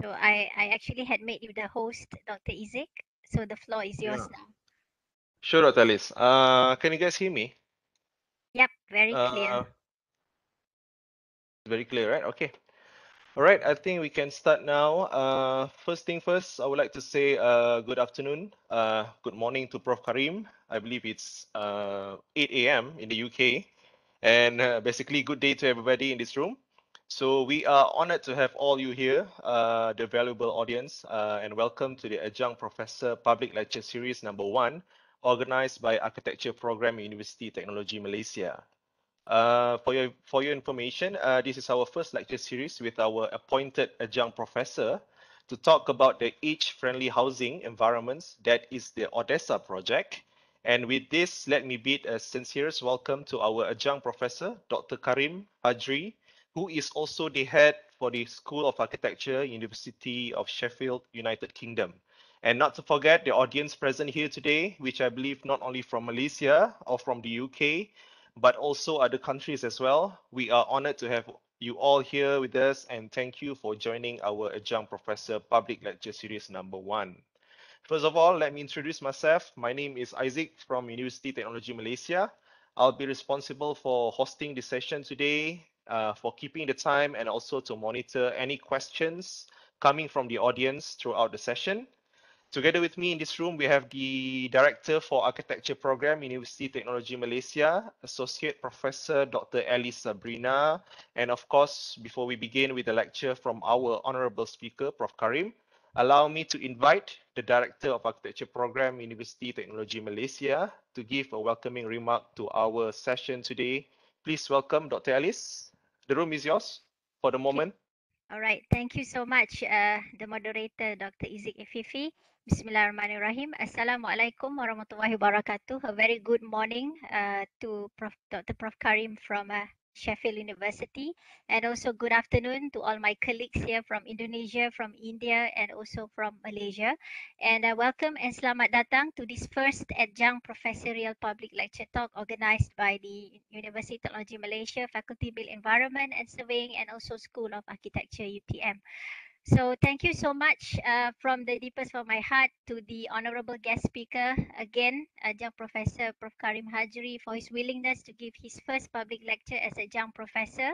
So I, I actually had made you the host, Dr. Iziq. So the floor is yours Yeah. now. Sure, Dr. Alice. Uh, can you guys hear me? Yep, very clear. Uh, very clear, right? Okay. All right, I think we can start now. Uh, first thing first, I would like to say uh, good afternoon, uh, good morning to Prof. Karim. I believe it's uh, 8 a.m. in the UK, and uh, basically good day to everybody in this room. So we are honored to have all you here, uh, the valuable audience, uh, and welcome to the Adjunct Professor Public Lecture Series number one, organized by Architecture Program University Technology Malaysia. Uh, for your for your information, uh, this is our first lecture series with our appointed adjunct professor to talk about the age-friendly housing environments that is the ODESSA project. And with this, let me bid a sincerest welcome to our adjunct professor, Dr. Karim Hadjri, who is also the head for the School of Architecture, University of Sheffield, United Kingdom. And not to forget the audience present here today, which I believe not only from Malaysia or from the UK, but also other countries as well. We are honored to have you all here with us and thank you for joining our adjunct professor public lecture series number one. First of all, let me introduce myself. My name is Isaac from University Technology Malaysia. I'll be responsible for hosting the session today, uh, for keeping the time and also to monitor any questions coming from the audience throughout the session. Together with me in this room, we have the Director for Architecture Program, University Technology Malaysia, Associate Professor Dr. Alice Sabrina, and of course, before we begin with the lecture from our honorable speaker, Prof. Karim, allow me to invite the Director of Architecture Program, University Technology Malaysia, to give a welcoming remark to our session today. Please welcome Dr. Alice. The room is yours for the moment. All right, thank you so much, uh, the moderator, Dr. Iziq Eafifi. Bismillahirrahmanirrahim. Assalamualaikum warahmatullahi wabarakatuh. A very good morning uh, to Prof. Dr. Prof. Karim from uh, Sheffield University, and also good afternoon to all my colleagues here from Indonesia, from India, and also from Malaysia. And uh, welcome and selamat datang to this first adjunct professorial public lecture talk organized by the University Technology Malaysia Faculty Built Environment and Surveying and also School of Architecture UTM. So thank you so much uh, from the deepest of my heart to the honorable guest speaker again, adjunct professor Prof. Karim Hadjri for his willingness to give his first public lecture as adjunct professor.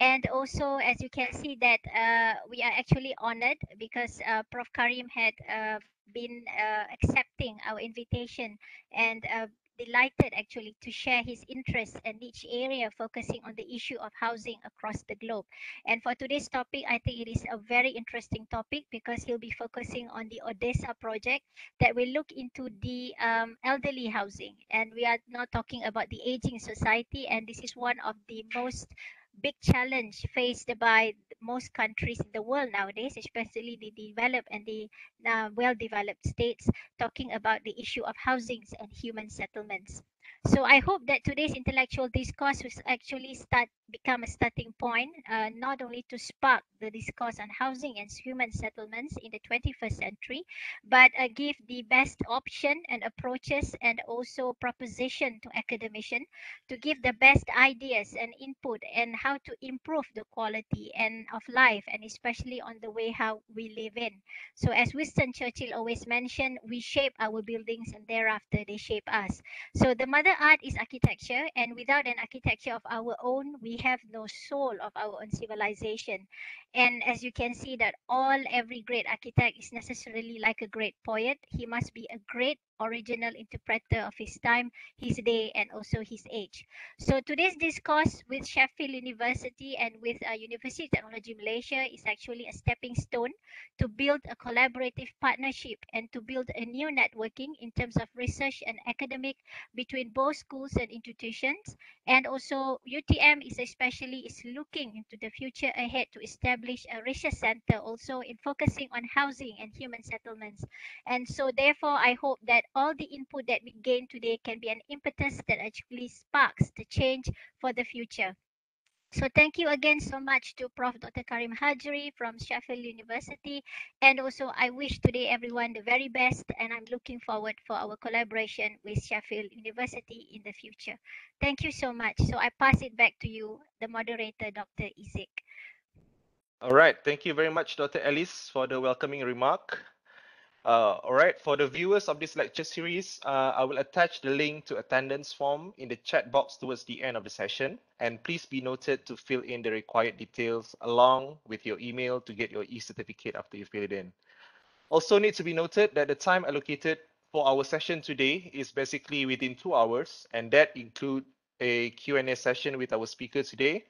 And also, as you can see that uh, we are actually honored because uh, Prof. Karim had uh, been uh, accepting our invitation and uh, delighted actually to share his interests and niche area focusing on the issue of housing across the globe. And for today's topic, I think it is a very interesting topic because he'll be focusing on the ODESSA project that will look into the um, elderly housing. And we are not talking about the aging society, and this is one of the most big challenge faced by most countries in the world nowadays, especially the developed and the uh, well-developed states, talking about the issue of housings and human settlements. So I hope that today's intellectual discourse will actually start become a starting point, uh, not only to spark the discourse on housing and human settlements in the 21st century, but uh, give the best option and approaches and also proposition to academician to give the best ideas and input and how to improve the quality and of life and especially on the way how we live in. So as Winston Churchill always mentioned, we shape our buildings and thereafter they shape us. So the mother art is architecture and without an architecture of our own, we have no soul of our own civilization. And as you can see that all every great architect is necessarily like a great poet. He must be a great original interpreter of his time, his day, and also his age. So today's discourse with Sheffield University and with uh, University of Technology Malaysia is actually a stepping stone to build a collaborative partnership and to build a new networking in terms of research and academic between both schools and institutions. And also UTM is especially is looking into the future ahead to establish a research center also in focusing on housing and human settlements. And so therefore I hope that all the input that we gain today can be an impetus that actually sparks the change for the future. So thank you again so much to Prof. Dr. Karim Hadjri from Sheffield University. And also I wish today everyone the very best and I'm looking forward for our collaboration with Sheffield University in the future. Thank you so much. So I pass it back to you, the moderator, Dr. Iziq. All right, thank you very much, Dr. Alice, for the welcoming remark. Uh, all right, for the viewers of this lecture series, uh, I will attach the link to attendance form in the chat box towards the end of the session. And please be noted to fill in the required details along with your email to get your e-certificate after you fill it in. Also need to be noted that the time allocated for our session today is basically within two hours, and that include a Q&A session with our speaker today.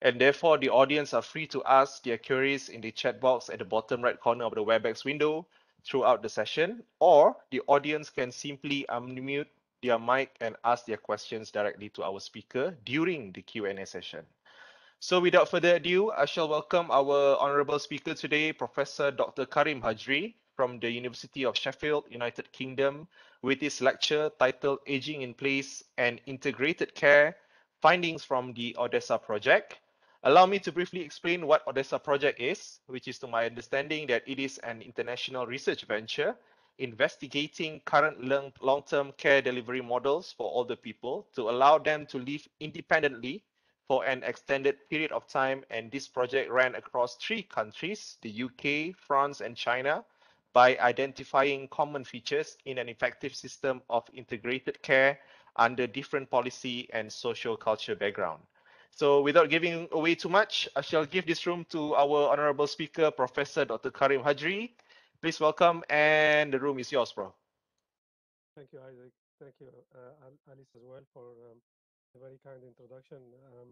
And therefore, the audience are free to ask their queries in the chat box at the bottom right corner of the WebEx window throughout the session, or the audience can simply unmute their mic and ask their questions directly to our speaker during the Q&A session. So without further ado, I shall welcome our honorable speaker today, Professor Dr. Karim Hadjri from the University of Sheffield, United Kingdom, with his lecture titled Aging in Place and Integrated Care, Findings from the ODESSA Project. Allow me to briefly explain what ODESSA Project is, which is to my understanding that it is an international research venture investigating current long-term care delivery models for older people to allow them to live independently for an extended period of time. And this project ran across three countries, the UK, France, and China, by identifying common features in an effective system of integrated care under different policy and social culture background. So without giving away too much, I shall give this room to our honorable speaker, Professor Dr. Karim Hadjri. Please welcome, and the room is yours, bro. Thank you, Isaac. Thank you, uh, Alice, as well, for um, a very kind introduction. Um,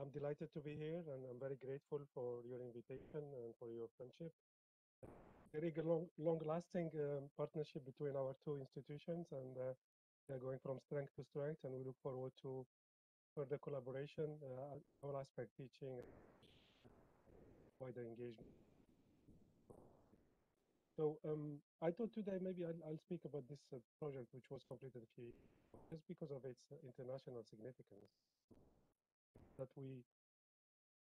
I'm delighted to be here, and I'm very grateful for your invitation and for your friendship. Very long, long-lasting um, partnership between our two institutions, and uh, we are going from strength to strength, and we look forward to further collaboration, uh, all aspect teaching, wider engagement. So um, I thought today maybe I'll, I'll speak about this uh, project which was completed a few just because of its uh, international significance. That we,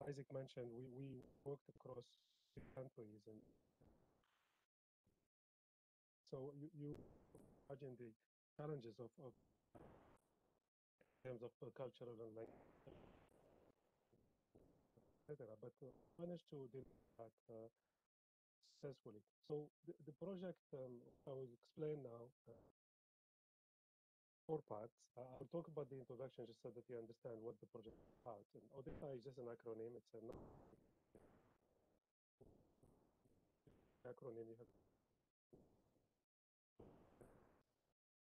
Isaac mentioned, we, we worked across countries and so you, you imagine the challenges of, of terms of uh, cultural and language, etc. But uh, managed to do that uh, successfully. So the, the project, um, I will explain now uh, four parts. Uh, I'll talk about the introduction just so that you understand what the project is about. And is just an acronym. It's an acronym. You have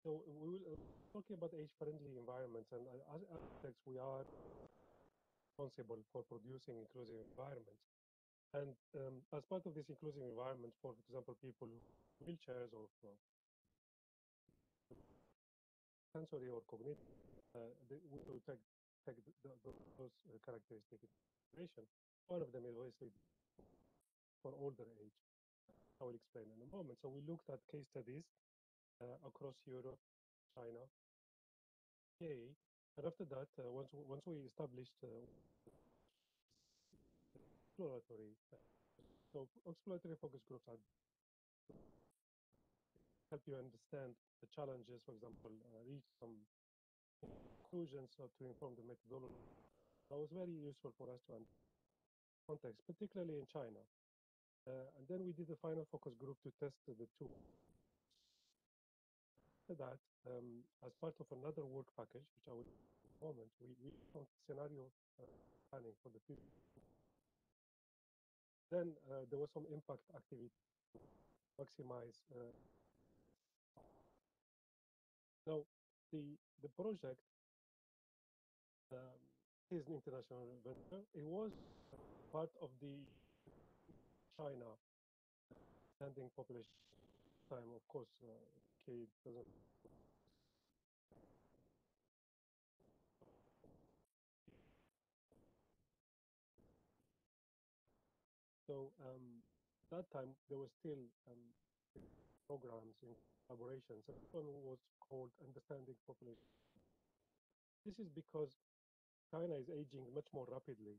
so we will uh, talking about age-friendly environments, and uh, as architects, we are responsible for producing inclusive environments. And um, as part of this inclusive environment, for example, people with wheelchairs or sensory or cognitive, uh, they, we will take, take the, the, those uh, characteristics into consideration. One of them is obviously for older age. I will explain in a moment. So we looked at case studies uh, across Europe, China, Okay, and after that, uh, once once we established uh, exploratory, uh, so exploratory focus groups are help you understand the challenges, for example, uh, reach some conclusions or to inform the methodology. That was very useful for us to understand context, particularly in China. Uh, and then we did the final focus group to test the two after that, um, as part of another work package, which I will moment, we, we found scenario uh, planning for the future. Then uh, there was some impact activity maximize. Uh, now, the the project um, is an international venture. It was part of the China standing population time, of course, uh, So um, that time there was still um, programs in collaboration. So one was called Understanding Population. This is because China is aging much more rapidly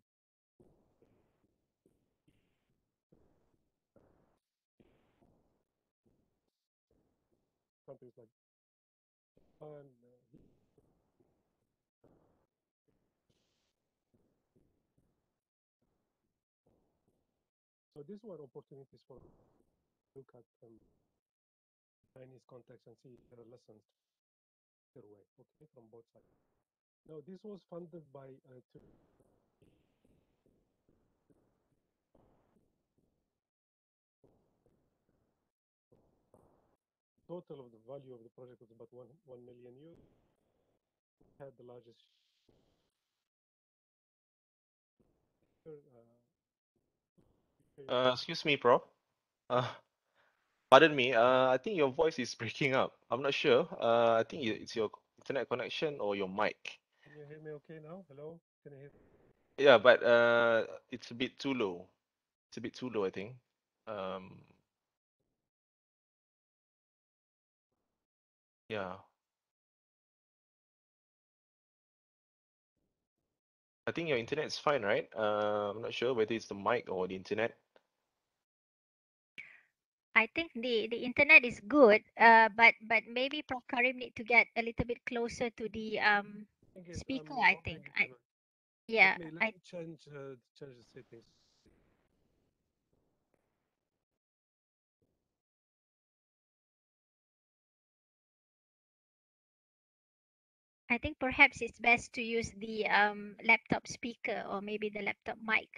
countries like Japan. Uh, So these were opportunities for look at um, Chinese context and see their lessons their way, okay, from both sides. Now, this was funded by uh, two, total of the value of the project was about one one million euros. Had the largest. Uh, Uh, excuse me, bro. Uh, pardon me. Uh, I think your voice is breaking up. I'm not sure. Uh, I think it's your internet connection or your mic. Can you hear me okay now? Hello? Can you hear? Yeah, but uh, it's a bit too low. It's a bit too low, I think. Um, yeah. I think your internet is fine, right? Uh, I'm not sure whether it's the mic or the internet. I think the the internet is good, uh, but but maybe Prof Karim need to get a little bit closer to the um I think speaker. um, I think. I, yeah, Let me, let I me change uh, change the settings. I think perhaps it's best to use the um laptop speaker or maybe the laptop mic.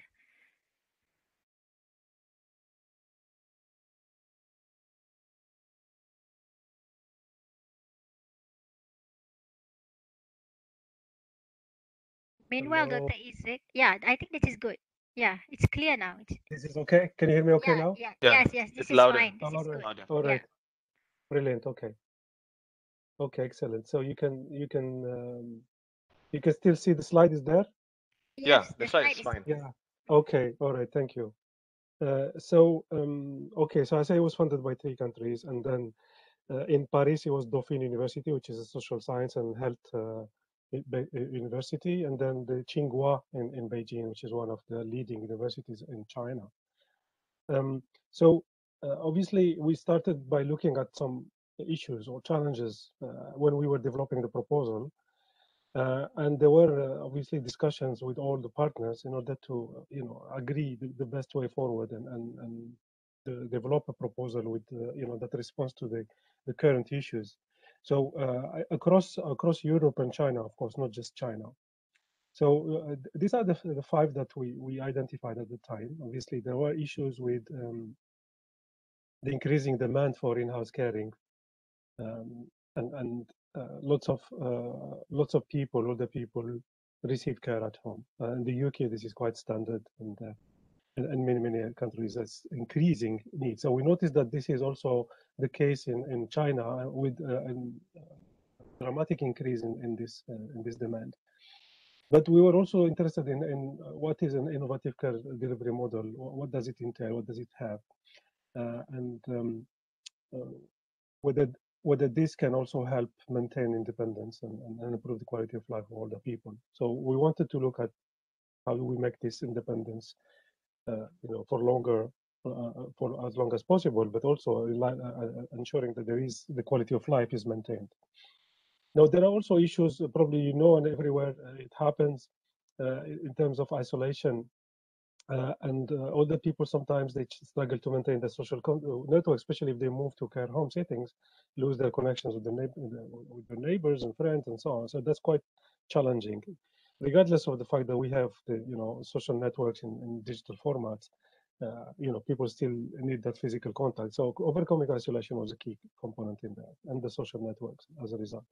Meanwhile, Hello. Dr. Isaac, yeah, I think this is good. Yeah, it's clear now. It's, This is okay. Can you hear me okay yeah, now? yeah, Yeah, yes, yes, this it's is louder. fine. This is Alright. good. Louder. All Yeah. Brilliant. Okay. Okay. Excellent. So you can you can um, you can still see the slide is there. Yeah, Yes, the that's slide is fine. Yeah. Okay. All right. Thank you. Uh, so um, okay. So I say it was funded by three countries, and then uh, in Paris it was Dauphine University, which is a social science and health uh, uh, university, and then the Tsinghua in, in Beijing, which is one of the leading universities in China. Um, so uh, obviously we started by looking at some issues or challenges uh, when we were developing the proposal. Uh, and there were uh, obviously discussions with all the partners in order to, you know, agree the, the best way forward and, and, and develop a proposal with, uh, you know, that responds to the, the current issues. So uh, across across Europe and China, of course, not just China. So uh, these are the, the five that we, we identified at the time. Obviously, there were issues with um, the increasing demand for in-house caring, um, and and uh, lots of uh, lots of people, older people, receive care at home. Uh, in the UK, this is quite standard, and uh, and, and many many countries that's increasing need. So we noticed that this is also the case in in China uh, with an, uh, dramatic increase in in this in this demand. But we were also interested in, in what is an innovative care delivery model? What does it entail? What does it have? And um, whether whether this can also help maintain independence and, and, improve the quality of life of older people. So we wanted to look at how do we make this independence, uh, you know, for longer, uh, for as long as possible, but also uh, uh, ensuring that there is the quality of life is maintained. Now there are also issues, uh, probably you know, and everywhere uh, it happens, uh, in terms of isolation uh, and uh, older people sometimes they struggle to maintain the social uh, network, especially if they move to care home settings, lose their connections with the neighbor, with their neighbors and friends and so on. So that's quite challenging, regardless of the fact that we have the you know social networks in, in digital formats. Uh, you know, people still need that physical contact. So overcoming isolation was a key component in that, and the social networks as a result.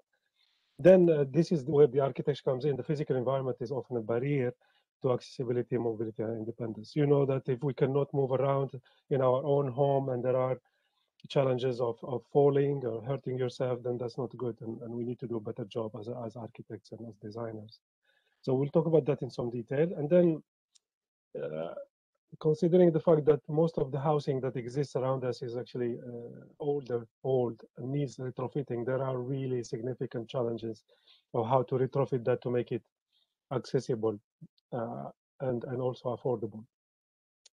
Then uh, this is where the architecture comes in. The physical environment is often a barrier to accessibility, mobility, and independence. You know that if we cannot move around in our own home and there are challenges of, of falling or hurting yourself, then that's not good. And, and we need to do a better job as, as architects and as designers. So we'll talk about that in some detail. And then uh, considering the fact that most of the housing that exists around us is actually uh, older, old, and needs retrofitting, there are really significant challenges of how to retrofit that to make it accessible and, and also affordable.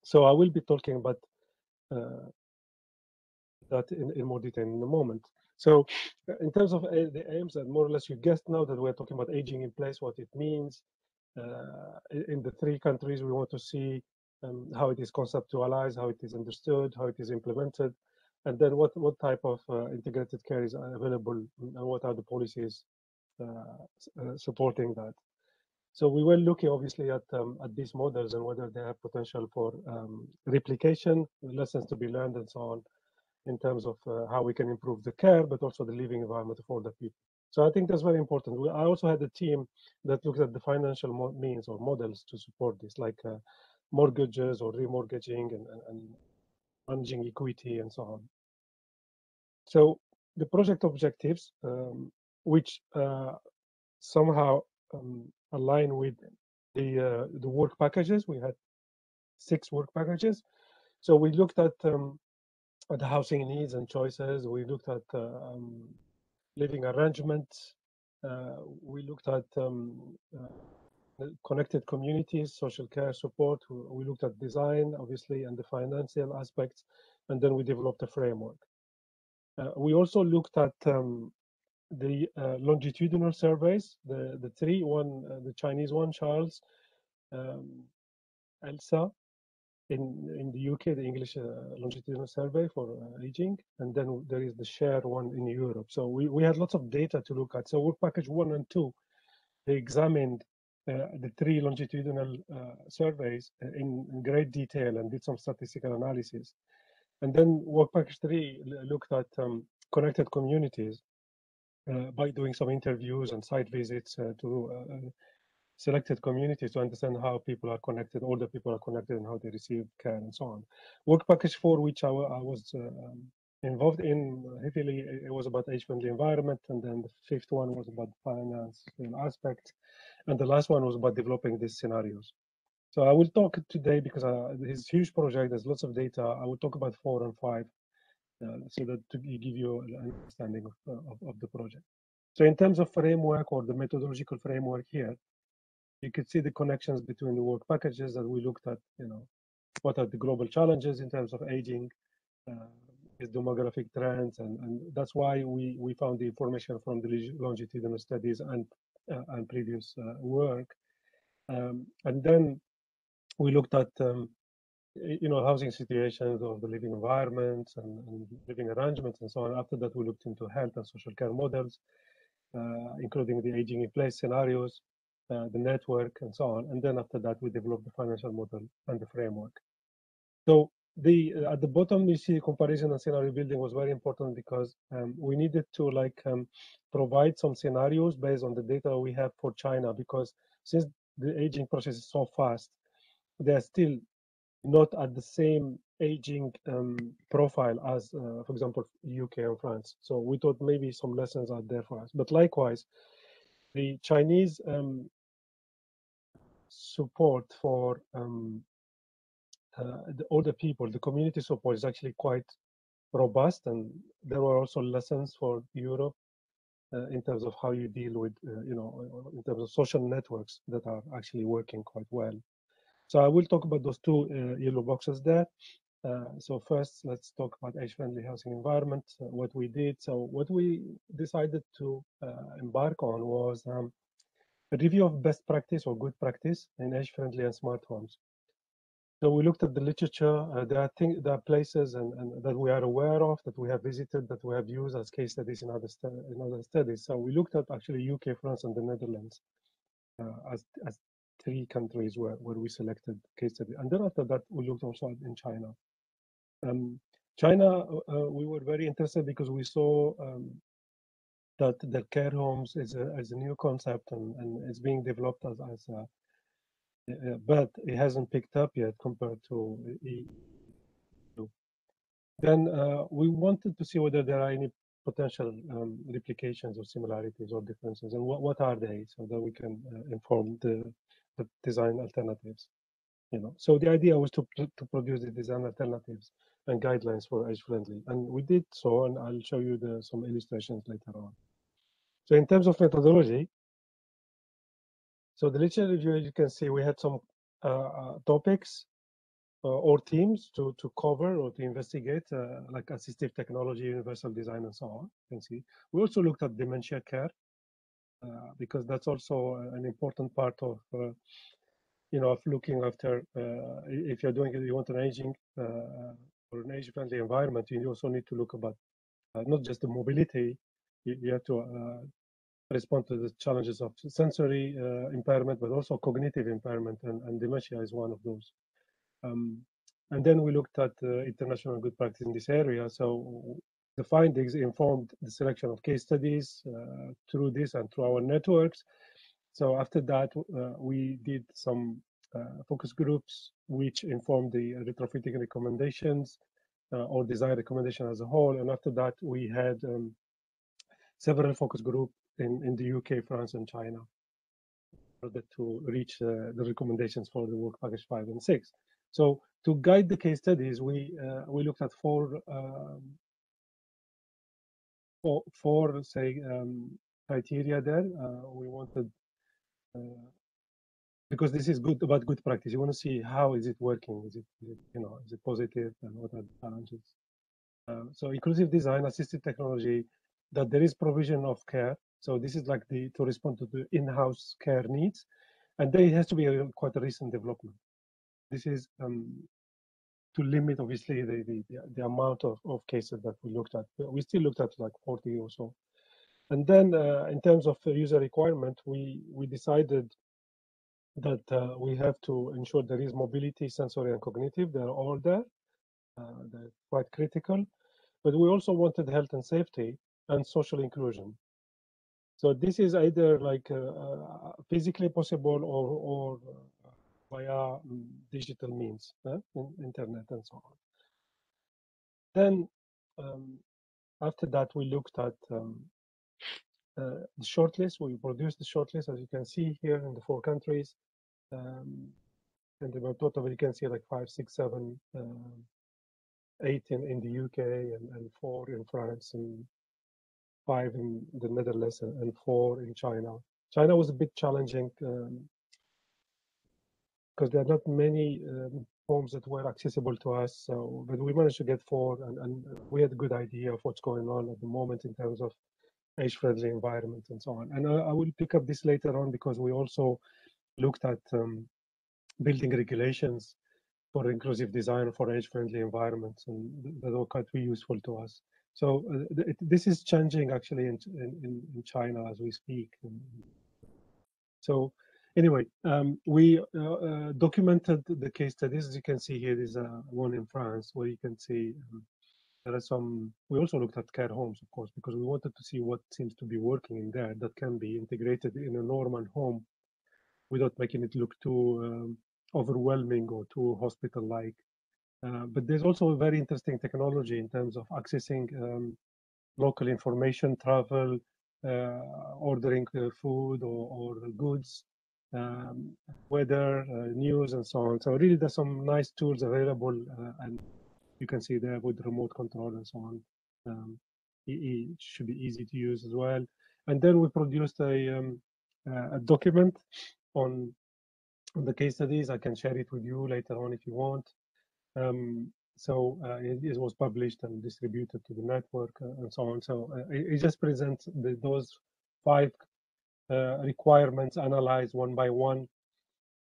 So I will be talking about uh, that in, in more detail in a moment. So uh, in terms of uh, the aims, and more or less you guessed now that we're talking about aging in place, what it means. Uh, in the three countries, we want to see um, how it is conceptualized, how it is understood, how it is implemented, and then what, what type of uh, integrated care is available and what are the policies uh, uh, supporting that. So we were looking obviously at, um, at these models and whether they have potential for um, replication, lessons to be learned and so on in terms of uh, how we can improve the care, but also the living environment for the people. So I think that's very important. We, I also had a team that looks at the financial means or models to support this, like uh, mortgages or remortgaging and, and, and, managing equity and so on. So the project objectives, um, which uh, somehow um, align with the uh, the work packages, we had six work packages. So we looked at um, at the housing needs and choices. We looked at uh, um, living arrangements. Uh, we looked at um, uh, connected communities, social care support. We looked at design, obviously, and the financial aspects, and then we developed a framework. Uh, we also looked at um, the uh, longitudinal surveys, the, the three, one, uh, the Chinese one, CHARLS, um, ELSA, in, in the UK, the English uh, longitudinal survey for uh, aging, and then there is the SHARE one in Europe. So we, we had lots of data to look at. So work package one and two, they examined uh, the three longitudinal surveys in, in great detail and did some statistical analysis. And then work package three looked at um, connected communities uh, by doing some interviews and site visits uh, to uh, selected communities to understand how people are connected, all the people are connected and how they receive care and so on. Work package four, which I, I was um, involved in heavily, it was about age-friendly environment, and then the fifth one was about finance aspect, and the last one was about developing these scenarios. So I will talk today because uh, this huge project, there's lots of data. I will talk about four and five uh, so that to give you an understanding of, uh, of, of, the project. So in terms of framework or the methodological framework here, you could see the connections between the work packages that we looked at, you know, what are the global challenges in terms of aging, uh, demographic trends, and, and that's why we, we found the information from the longitudinal studies and, uh, and previous uh, work. Um, and then we looked at um, you know housing situations of the living environments and, and, living arrangements and so on. After that, we looked into health and social care models, uh, including the aging in place scenarios, uh, the network, and so on. And then after that, we developed the financial model and the framework. So the uh, at the bottom you see comparison and scenario building was very important because um, we needed to like um, provide some scenarios based on the data we have for China because since the aging process is so fast they're still not at the same aging um, profile as, uh, for example, UK and France. So we thought maybe some lessons are there for us. But likewise, the Chinese um, support for um, uh, the older people, the community support is actually quite robust, and there were also lessons for Europe uh, in terms of how you deal with, uh, you know, in terms of social networks that are actually working quite well. So I will talk about those two uh, yellow boxes there. Uh, so first, let's talk about age-friendly housing environment, uh, what we did. So what we decided to embark on was um, a review of best practice or good practice in age-friendly and smart homes. So we looked at the literature. Uh, there are things, there are places and, and, that we are aware of, that we have visited, that we have used as case studies in other in other studies. So we looked at actually UK, France, and the Netherlands uh, as as three countries where, where we selected case study. And then after that, we looked also in China. Um, China, uh, we were very interested because we saw um, that the care homes is a, is a new concept and, and it's being developed as, as a, uh, but it hasn't picked up yet compared to EU. Then uh, we wanted to see whether there are any potential um, replications or similarities or differences and what, what are they so that we can uh, inform the design alternatives. You know, so the idea was to to produce the design alternatives and guidelines for age friendly, and we did so, and I'll show you the, some illustrations later on. So in terms of methodology, so the literature review, you can see we had some uh, uh, topics uh, or themes to, to cover or to investigate, uh, like assistive technology, universal design, and so on. You can see. We also looked at dementia care, because that's also an important part of uh, you know, of looking after, uh, if you're doing, it you want an aging uh, or an age-friendly environment, you also need to look about uh, not just the mobility, you, you have to uh, respond to the challenges of sensory uh, impairment, but also cognitive impairment, and, and dementia is one of those. Um, and then we looked at uh, international good practice in this area. So the findings informed the selection of case studies uh, through this and through our networks. So after that, uh, we did some uh, focus groups, which informed the retrofitting recommendations uh, or design recommendation as a whole. And after that, we had um, several focus groups in, in the UK, France, and China in order to reach uh, the recommendations for the work package five and six. So to guide the case studies, we uh, we looked at four um, four, four say um, criteria there. Uh, we wanted uh, because this is good about good practice. You want to see how is it working? Is it, is it you know is it positive and what are the challenges? Uh, so inclusive design, assisted technology, that there is provision of care. So this is like the to respond to the in-house care needs, and there has to be a, quite a recent development. This is um, to limit obviously the, the the amount of, of cases that we looked at. We still looked at like 40 or so. And then uh, in terms of user requirement, we we decided that uh, we have to ensure there is mobility, sensory and cognitive. They're all there. Uh, they're quite critical. But we also wanted health and safety and social inclusion. So this is either like uh, uh physically possible or, or uh, via um, digital means, uh, internet and so on. Then um, after that, we looked at um, uh, the shortlist. We produced the shortlist, as you can see here in the four countries. Um, and the total, you can see like five, six, seven, uh, eight in, in the UK and, and four in France and five in the Netherlands and, and four in China. China was a bit challenging because there are not many um, homes that were accessible to us. So, but we managed to get four, and, and we had a good idea of what's going on at the moment in terms of age-friendly environment and so on. And I, I will pick up this later on because we also looked at um, building regulations for inclusive design for age-friendly environments, and that were quite useful to us. So uh, this is changing actually in, in, in China as we speak. So anyway, um, we uh, uh, documented the case studies. As you can see here, there's uh, one in France where you can see um, there are some. We also looked at care homes, of course, because we wanted to see what seems to be working in there that can be integrated in a normal home without making it look too um, overwhelming or too hospital-like. Uh, but there's also a very interesting technology in terms of accessing um, local information, travel, uh, ordering food or, or goods, um, weather, uh, news, and so on. So really, there's some nice tools available, uh, and you can see there with remote control and so on. Um, it, should be easy to use as well. And then we produced a, um, a document on, the case studies. I can share it with you later on if you want. Um, so uh, it, it, was published and distributed to the network uh, and so on. So uh, it, it, just presents the, those five uh, requirements analyzed one by one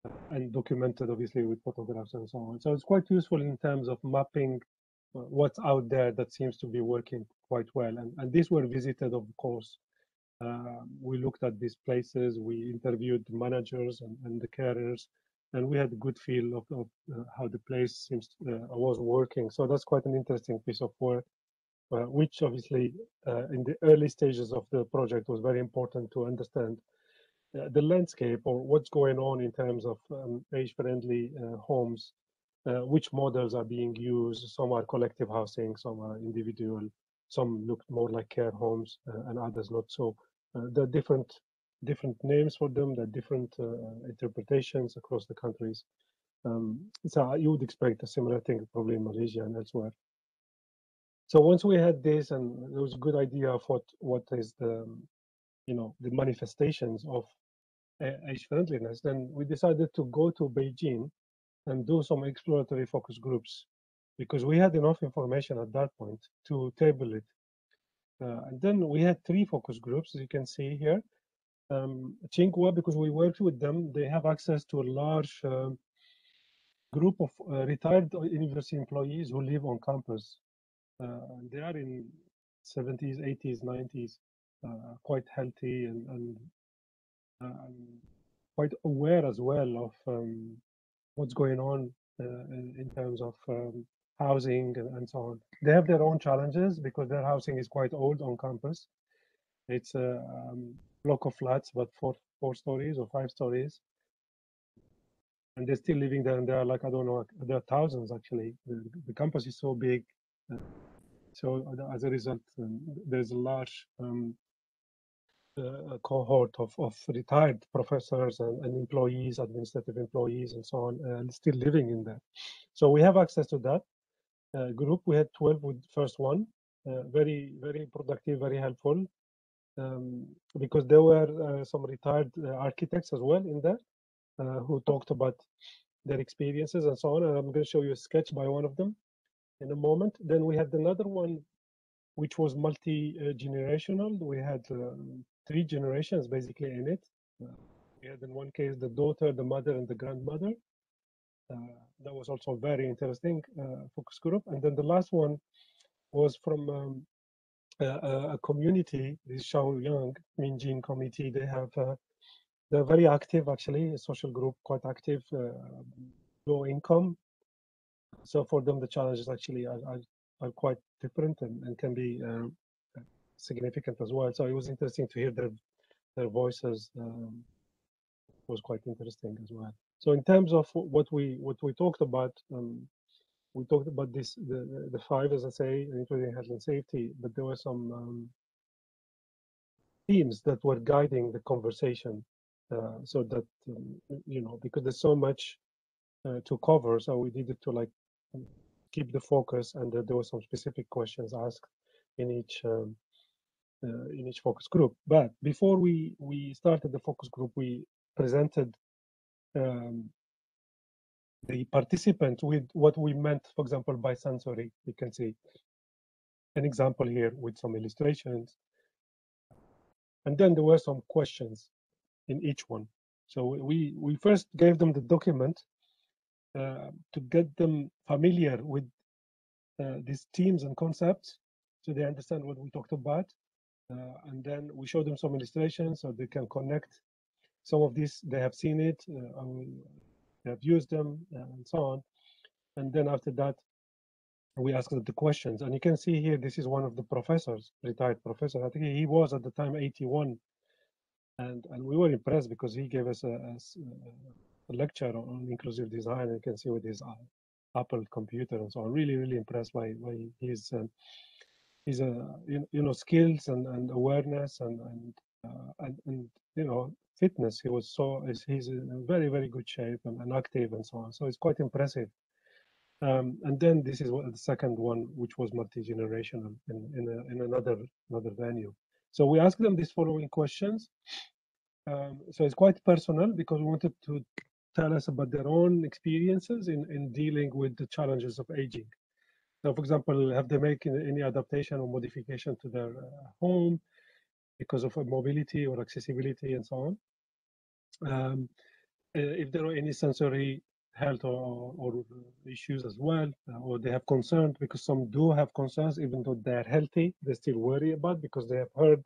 uh, and documented, obviously, with photographs and so on. So it's quite useful in terms of mapping uh, what's out there that seems to be working quite well. And, and these were visited, of course. we looked at these places, we interviewed the managers and, and the carriers, and we had a good feel of, of uh, how the place seems uh, was working. So that's quite an interesting piece of work, uh, which obviously uh, in the early stages of the project was very important to understand uh, the landscape or what's going on in terms of um, age-friendly uh, homes, which models are being used. Some are collective housing, some are individual, some look more like care homes, and others not so. the different different names for them, there are different uh, interpretations across the countries. Um, so you would expect a similar thing probably in Malaysia and elsewhere. So once we had this, and there was a good idea of what what is the, you know, the manifestations of age friendliness, then we decided to go to Beijing and do some exploratory focus groups because we had enough information at that point to table it. Uh, and then we had three focus groups, as you can see here. Um, Tsinghua, because we worked with them, they have access to a large um, group of uh, retired university employees who live on campus. Uh, they are in 70s, 80s, 90s, uh, quite healthy and, and, uh, quite aware as well of um, what's going on uh, in, in, terms of um, housing and, and, so on. They have their own challenges because their housing is quite old on campus. It's a um, block of flats, but four four stories or five stories, and they're still living there. And there are like I don't know, there are thousands actually. The, the campus is so big, uh, so as a result, um, there's a large um, uh, cohort of, of retired professors and, and, employees, administrative employees, and so on, and still living in there. So we have access to that uh, group. We had 12 with first one. Uh, very, very productive, very helpful. Um, because there were uh, some retired uh, architects as well in there uh, who talked about their experiences and so on. And I'm going to show you a sketch by one of them in a moment. Then we had another one which was multi-generational. We had um, three generations basically in it. Uh, we had in one case the daughter, the mother, and the grandmother. Uh, that was also very interesting uh, focus group. And then the last one was from um, a, a, community, this Shaoyang Minjin community. They have they're very active actually, a social group, quite active, low income. So for them, the challenges actually are, are, are quite different and, and can be um, significant as well. So it was interesting to hear their their voices. Um, was quite interesting as well. So in terms of what we what we talked about, um, we talked about this the the five, as I say, including health and safety. But there were some um, themes that were guiding the conversation, uh, so that um, you know because there's so much uh, to cover, so we needed to like keep the focus, and there were some specific questions asked in each um, uh, in each focus group. But before we we started the focus group, we presented um, the participant with what we meant, for example, by sensory. You can see an example here with some illustrations. And then there were some questions in each one. So we, we first gave them the document to get them familiar with uh, these themes and concepts so they understand what we talked about. Uh, and then we show them some illustrations so they can connect some of these. They have seen it, uh, they have used them, uh, and so on. And then after that, we ask them the questions. And you can see here, this is one of the professors, retired professor. I think he was at the time 81. And, and we were impressed because he gave us a, a lecture on inclusive design. You can see with his uh, Apple computer and so on. Really, really impressed by, by his um, is a you know skills and, and awareness and and, uh, and, and you know fitness. He was so he's in very very good shape and, and active and so on. So it's quite impressive. Um, and then this is what, the second one, which was multi-generational in in, a, in another another venue. So we asked them these following questions. Um, so it's quite personal because we wanted to tell us about their own experiences in, in dealing with the challenges of aging. So, for example, have they made any adaptation or modification to their uh, home because of mobility or accessibility and so on? Um, uh, if there are any sensory health or, or issues as well, uh, or they have concerns because some do have concerns, even though they're healthy, they still worry about because they have heard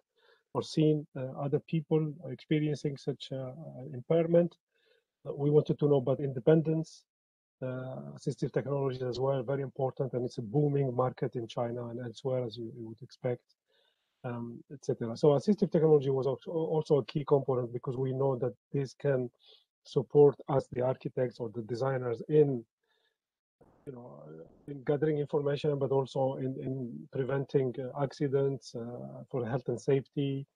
or seen uh, other people experiencing such uh, impairment. We wanted to know about independence, uh, assistive technology as well, very important, and it's a booming market in China and elsewhere, as you, you would expect, um, etc. So assistive technology was also a key component because we know that this can support us, the architects or the designers, in you know, in gathering information, but also in, in preventing uh, accidents uh, for health and safety,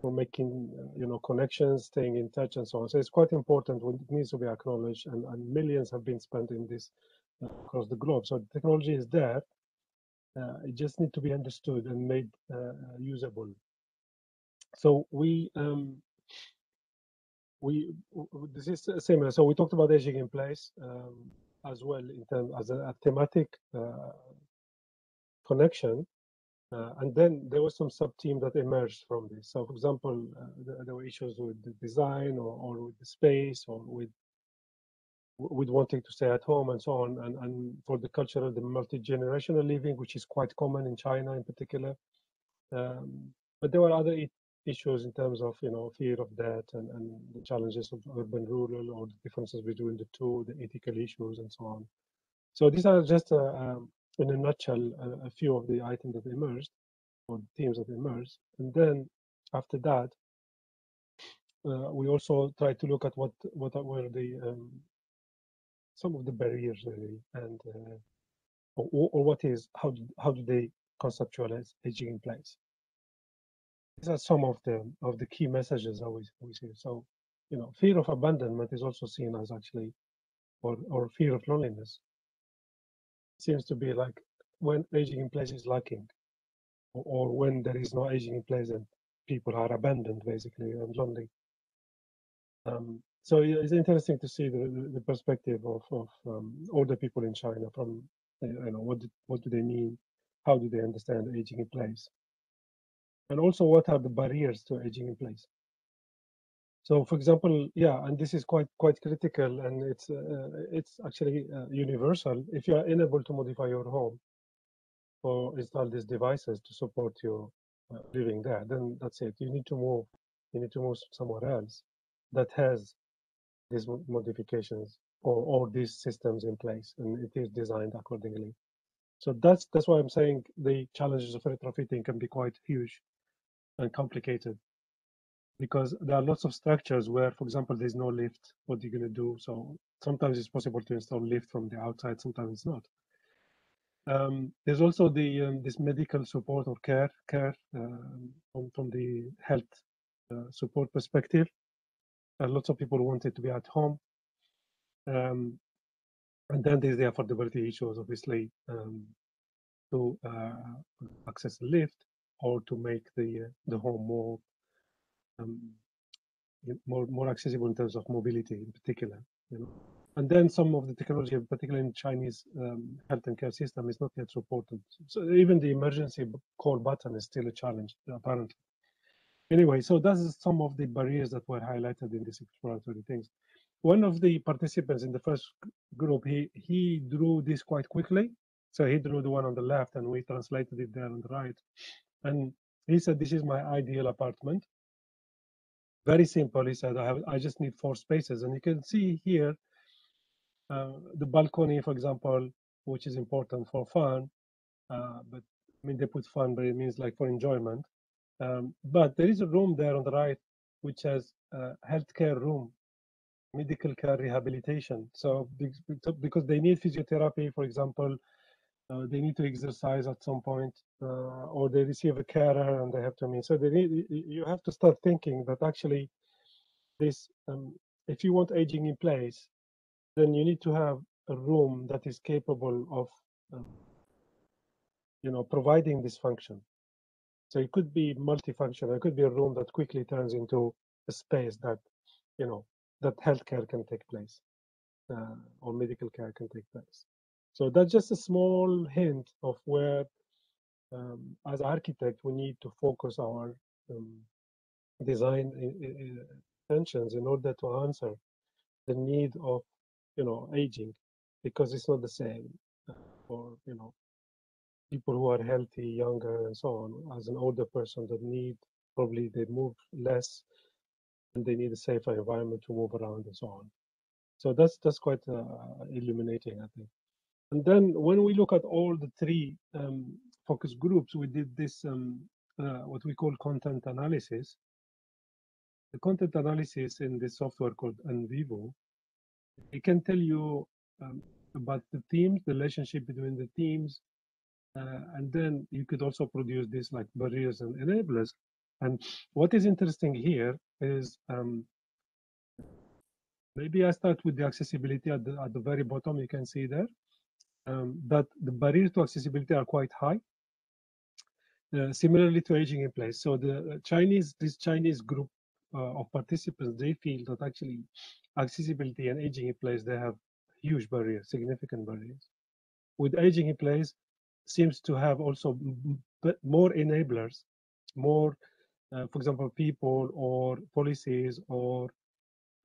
for making uh, you know connections, staying in touch, and so on. So it's quite important. When it needs to be acknowledged, and, and millions have been spent in this uh, across the globe. So the technology is there. Uh, it just needs to be understood and made uh, usable. So we um, we this is similar. So we talked about aging in place um, as well in terms as a, a thematic uh, connection Uh, and then there was some sub-team that emerged from this. So, for example, uh, there, were issues with the design or, or with the space or with with wanting to stay at home and so on. And, and for the cultural, the multi-generational living, which is quite common in China in particular. Um, but there were other issues in terms of, you know, fear of death and, and the challenges of urban rural or the differences between the two, the ethical issues and so on. So these are just uh, um, in a nutshell, a, a, few of the items that emerged or the themes that emerged. And then after that, uh, we also try to look at what what were the um, some of the barriers really, and uh, or, or, what is how do, how do they conceptualize aging in place? These are some of the of the key messages that we, we see. So, you know, fear of abandonment is also seen as actually, or or fear of loneliness seems to be like when aging in place is lacking, or, or when there is no aging in place and people are abandoned basically and lonely. Um, so it's interesting to see the, the perspective of, of um, older people in China from, you know, what, what do they mean? How do they understand aging in place? And also what are the barriers to aging in place? So, for example, yeah, and this is quite quite critical, and it's uh, it's actually uh, universal. If you are unable to modify your home or install these devices to support your uh, living there, then that's it. You need to move. You need to move somewhere else that has these modifications or, or these systems in place, and it is designed accordingly. So that's that's why I'm saying the challenges of retrofitting can be quite huge and complicated because there are lots of structures where, for example, there's no lift. What are you going to do? So sometimes it's possible to install lift from the outside, sometimes it's not. Um, there's also the um, this medical support or care care um, from, from the health uh, support perspective. Uh, lots of people wanted to be at home. Um, and then there's the affordability issues, obviously, um, to uh, access the lift or to make the uh, the home more um, more more accessible in terms of mobility in particular. You know, and then some of the technology, particularly in Chinese um, health and care system, is not yet supported. So even the emergency call button is still a challenge, apparently. Anyway, so that's some of the barriers that were highlighted in these exploratory things. One of the participants in the first group, he he drew this quite quickly. So he drew the one on the left, and we translated it there on the right. And he said, "This is my ideal apartment." Very simple. He said, I, have, I just need four spaces. And you can see here uh, the balcony, for example, which is important for fun. Uh, but I mean, they put fun, but it means like for enjoyment. Um, but there is a room there on the right which has a healthcare room, medical care rehabilitation. So because they need physiotherapy, for example, uh, they need to exercise at some point, uh, or they receive a carer and they have to mean so they need you have to start thinking that actually this um, if you want aging in place then you need to have a room that is capable of um, you know providing this function. So it could be multifunctional. It could be a room that quickly turns into a space that you know that healthcare can take place uh, or medical care can take place so that's just a small hint of where, um, as architect, we need to focus our um, design intentions in order to answer the need of, you know, aging, because it's not the same for, you know, people who are healthy, younger, and so on, as an older person that need probably they move less and they need a safer environment to move around and so on. So that's that's quite uh, illuminating, I think. And then when we look at all the three um, focus groups, we did this, um, uh, what we call content analysis. The content analysis in this software called NVivo, it can tell you um, about the themes, the relationship between the themes, uh, and then you could also produce this like barriers and enablers. And what is interesting here is um, maybe I start with the accessibility at the, at the very bottom, you can see there um, that the barriers to accessibility are quite high. Uh, similarly to aging in place. So the Chinese, this Chinese group uh, of participants, they feel that actually accessibility and aging in place, they have huge barriers, significant barriers. With aging in place, seems to have also more enablers, more, uh, for example, people or policies or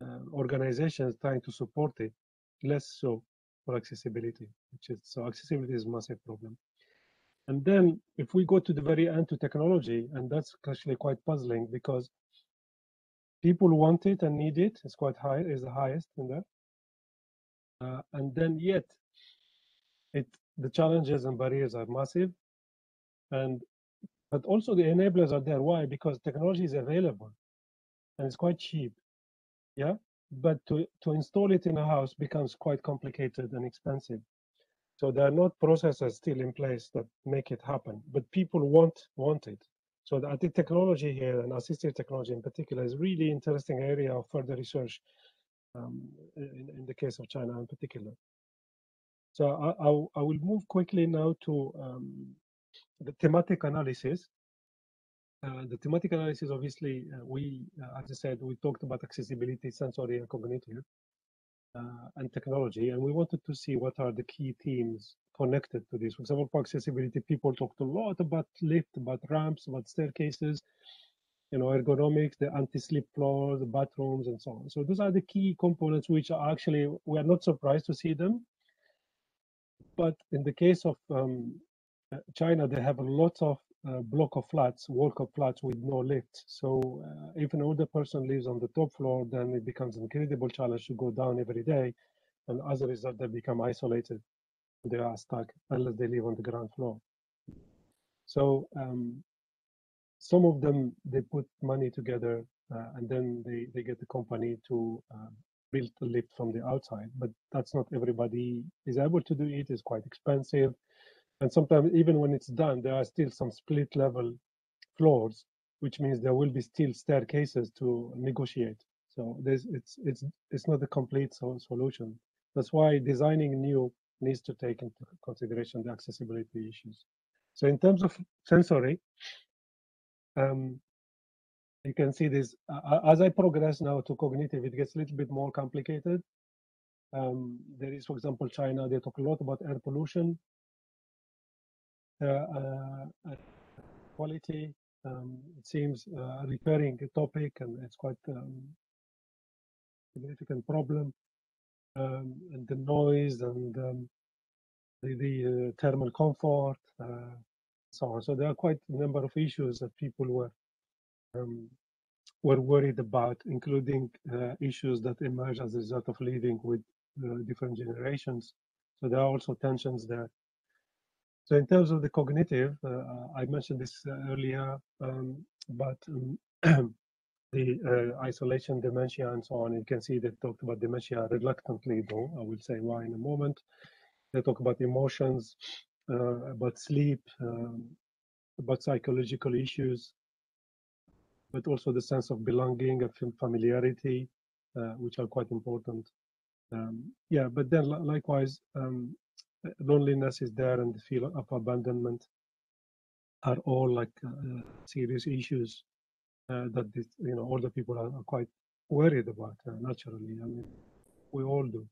uh, organizations trying to support it, less so for accessibility, which is so accessibility is a massive problem. And then if we go to the very end to technology, and that's actually quite puzzling because people want it and need it, it's quite high, is the highest in there. Uh, and then yet it the challenges and barriers are massive. And but also the enablers are there. Why? Because technology is available and it's quite cheap. Yeah. But to, to install it in a house becomes quite complicated and expensive. So there are not processes still in place that make it happen, but people want want it. So I think technology here and assistive technology in particular is really interesting area of further research um, in, in the case of China in particular. So I, I, I will move quickly now to um, the thematic analysis. Uh, the thematic analysis, obviously, uh, we, uh, as I said, we talked about accessibility, sensory, and cognitive, and technology, and we wanted to see what are the key themes connected to this. For example, for accessibility, people talked a lot about lift, about ramps, about staircases, you know, ergonomics, the anti-slip floors, the bathrooms, and so on. So those are the key components which are actually we are not surprised to see them but in the case of um, uh, China, they have a lot of block of flats, walk of flats with no lift. So uh, if an older person lives on the top floor, then it becomes an incredible challenge to go down every day. And as a result, they become isolated. They are stuck unless they live on the ground floor. So um, some of them, they put money together uh, and then they, they get the company to uh, build a lift from the outside, but that's not everybody is able to do it. It's quite expensive. And sometimes even when it's done, there are still some split level floors, which means there will be still staircases to negotiate. So there's, it's, it's, it's not a complete so, solution. That's why designing new needs to take into consideration the accessibility issues. So in terms of sensory, um, you can see this uh, as I progress now to cognitive, it gets a little bit more complicated. Um, there is, for example, China, they talk a lot about air pollution, quality. Um, it seems a recurring topic and it's quite um, significant problem. Um, and the noise and um, the, the uh, thermal comfort, uh, so on. So there are quite a number of issues that people were um, were worried about, including uh, issues that emerge as a result of living with uh, different generations. So there are also tensions there. So in terms of the cognitive, uh, I mentioned this uh, earlier, um, but um, the uh, isolation, dementia, and so on, you can see they talked about dementia reluctantly, though. I will say why in a moment. They talk about emotions, uh, about sleep, um, about psychological issues, but also the sense of belonging and familiarity, uh, which are quite important. Um, yeah, but then likewise, um, loneliness is there and the feel of abandonment are all like uh, serious issues uh, that this, you know older people are, are quite worried about uh, naturally. I mean, we all do.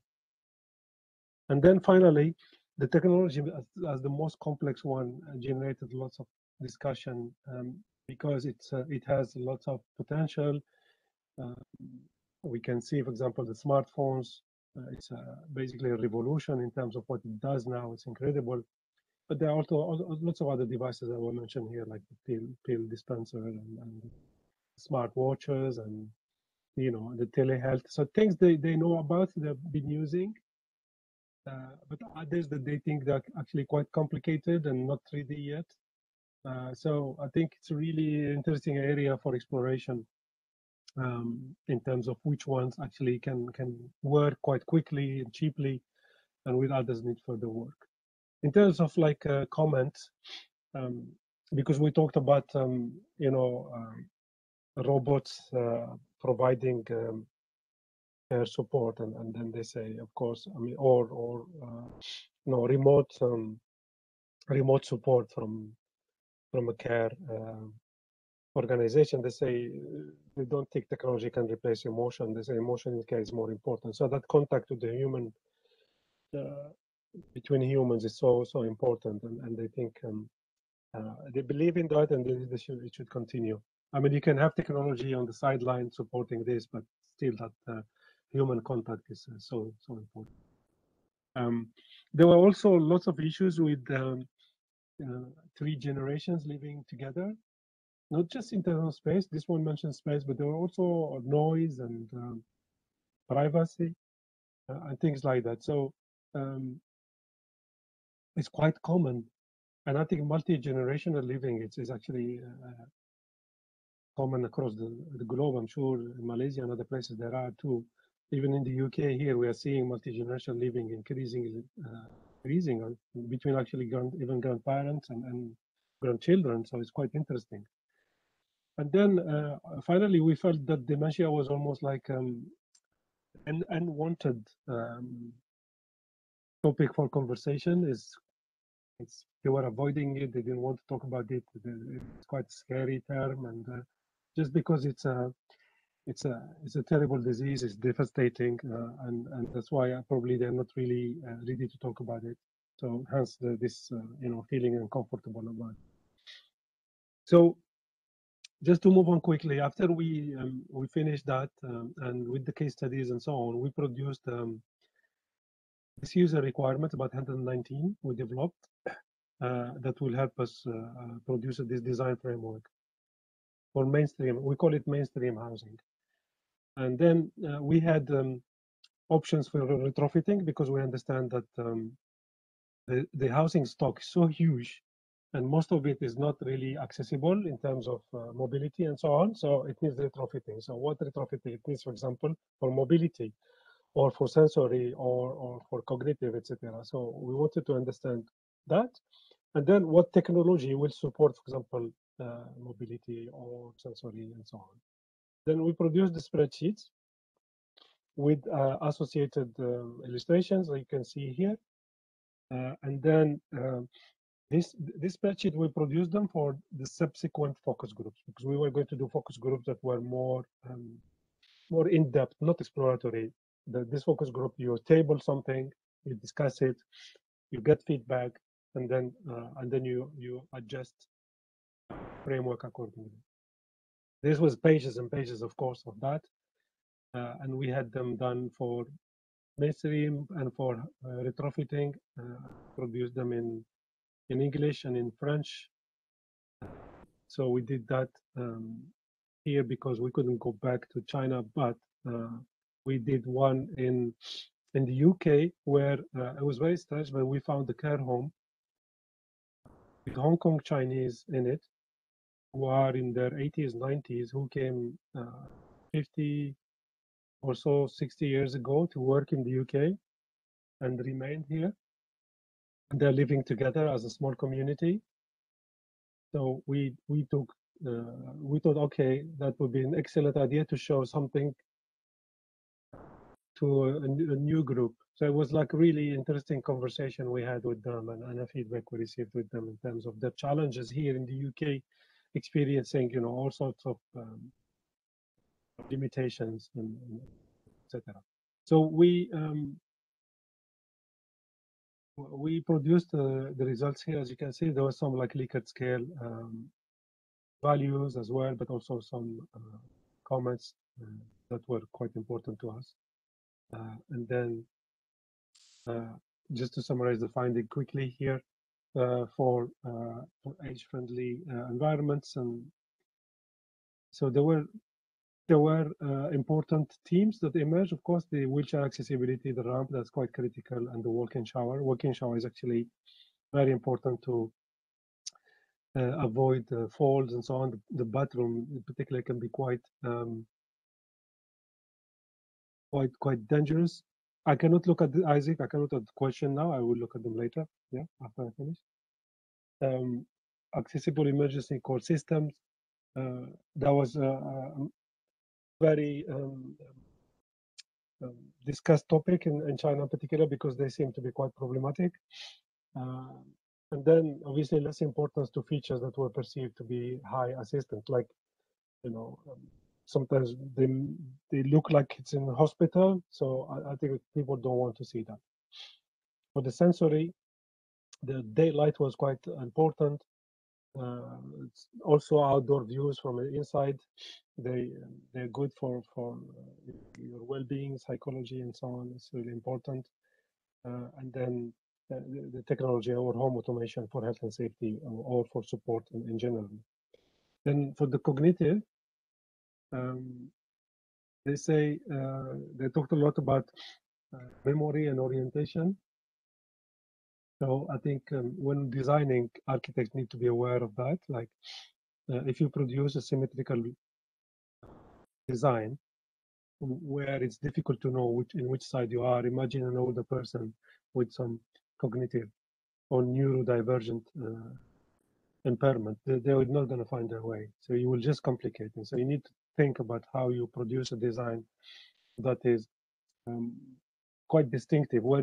And then finally, the technology as, as the most complex one uh, generated lots of discussion um, because it's uh, it has lots of potential. Uh, we can see, for example, the smartphones. Uh, it's basically a revolution in terms of what it does now. It's incredible. But there are also lots of other devices that were mentioned here, like the pill, pill dispenser and, and smart watches and you know the telehealth. So things they, they know about, they've been using, uh, but others that they think they're actually quite complicated and not 3D yet. Uh, so I think it's a really interesting area for exploration um, in terms of which ones actually can can work quite quickly and cheaply, and with others need further work. In terms of like uh, comments, um, because we talked about um, you know um, robots uh, providing um, care support, and, and then they say, of course, I mean, or or uh, you know remote um, remote support from from a care uh, organization, they say they don't think technology can replace emotion. They say emotion in care is more important. So that contact with the human, uh, between humans is so so important, and, and they think um, uh, they believe in that and they, they should, it should continue. I mean, you can have technology on the sideline supporting this, but still that uh, human contact is uh, so so important. Um, there were also lots of issues with um, uh, three generations living together, not just internal space. This one mentioned space, but there were also noise and um, privacy uh, and things like that. So um, it's quite common, and I think multi-generational living is, is actually uh, common across the, the globe. I'm sure in Malaysia and other places there are too even in the UK here, we are seeing multi-generational living increasing, uh, increasing between actually grand, even grandparents and, and, grandchildren. So it's quite interesting. And then uh, finally, we felt that dementia was almost like um, an unwanted um, topic for conversation. Is it's they were avoiding it. They didn't want to talk about it. It's quite a scary term, and uh, just because it's a it's a it's a terrible disease. It's devastating, uh, and and that's why uh, probably they're not really uh, ready to talk about it. So hence the, this uh, you know feeling uncomfortable about. It. So just to move on quickly, after we um, we finished that um, and with the case studies and so on, we produced um, this user requirement about 119 we developed uh, that will help us uh, produce this design framework for mainstream. We call it mainstream housing. And then uh, we had um, options for retrofitting because we understand that um, the, the housing stock is so huge and most of it is not really accessible in terms of uh, mobility and so on. So it needs retrofitting. So what retrofitting it needs, for example, for mobility or for sensory or, or for cognitive, etc. So we wanted to understand that. And then what technology will support, for example, uh, mobility or sensory and so on. Then we produced the spreadsheets with uh, associated um, illustrations that you can see here. Uh, and then uh, this this spreadsheet we produced them for the subsequent focus groups because we were going to do focus groups that were more um, more in depth, not exploratory. The, this focus group, you table something, you discuss it, you get feedback, and then uh, and then you you adjust framework accordingly. This was pages and pages, of course, of that. Uh, and we had them done for mainstream and for uh, retrofitting, uh, produced them in, in English and in French. So we did that um, here because we couldn't go back to China, but uh, we did one in in the UK where uh, it was very strange, but we found the care home with Hong Kong Chinese in it who are in their 80s, 90s, who came uh, 50 or so, 60 years ago to work in the UK and remained here. They're living together as a small community. So we we took uh, we thought, okay, that would be an excellent idea to show something to a, a, new group. So it was like really interesting conversation we had with them and, and a feedback we received with them in terms of the challenges here in the UK experiencing, you know, all sorts of um, limitations and, and etc. So we um, we produced uh, the results here. As you can see, there was some like Likert scale um, values as well, but also some uh, comments uh, that were quite important to us. Uh, and then uh, just to summarize the finding quickly here, uh, for for age-friendly environments, and so there were there were important themes that emerged. Of course, the wheelchair accessibility, the ramp, that's quite critical, and the walk-in shower. Walk-in shower is actually very important to uh, avoid uh, falls and so on. The, the, bathroom, in particular, can be quite um, quite quite dangerous. I cannot look at the, Iziq. I cannot at the question now. I will look at them later. Yeah, after I finish. Um, accessible emergency call systems. Uh, that was a, a very um, um, discussed topic in, in, China in particular because they seem to be quite problematic. Uh, and then obviously less importance to features that were perceived to be high assistance, like, you know, um, sometimes they they look like it's in a hospital. So I, I, think people don't want to see that. For the sensory, the daylight was quite important. Uh, also outdoor views from the inside. They they're good for for uh, your well-being, psychology, and so on. It's really important. Uh, and then uh, the, the, technology or home automation for health and safety, or, or for support in, in, general. Then for the cognitive, um, they say uh, they talked a lot about uh, memory and orientation. So I think um, when designing, architects need to be aware of that. Like uh, if you produce a symmetrical design where it's difficult to know which in which side you are, imagine an older person with some cognitive or neurodivergent uh, impairment. They, they're not going to find their way. So you will just complicate it. So you need to think about how you produce a design that is um, quite distinctive. Where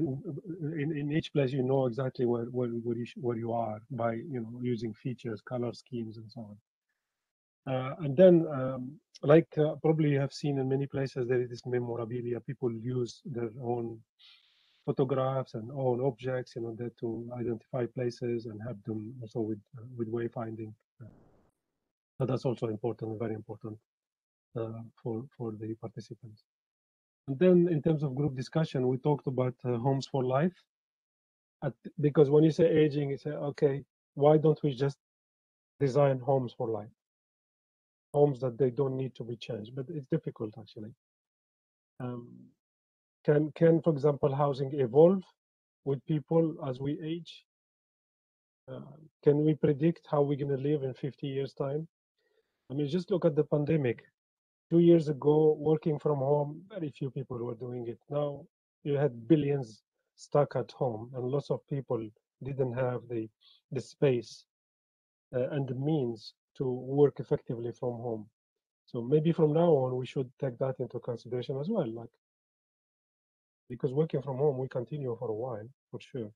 in, in each place you know exactly where where where you, where you are by you know using features, color schemes, and so on. Uh, and then, um, like uh, probably you have seen in many places, there is this memorabilia. People use their own photographs and own objects, know, there to identify places and have them also with uh, with wayfinding. So that's also important, very important uh, for for the participants. And then in terms of group discussion, we talked about uh, homes for life. At, because when you say aging, you say, okay, why don't we just design homes for life? Homes that they don't need to be changed, but it's difficult actually. Um, can, can, for example, housing evolve with people as we age? Uh, can we predict how we're going to live in 50 years time? I mean, just look at the pandemic two years ago, working from home, very few people were doing it. Now you had billions stuck at home, and lots of people didn't have the the space uh, and the means to work effectively from home. So maybe from now on, we should take that into consideration as well. Like because working from home, we continue for a while for sure.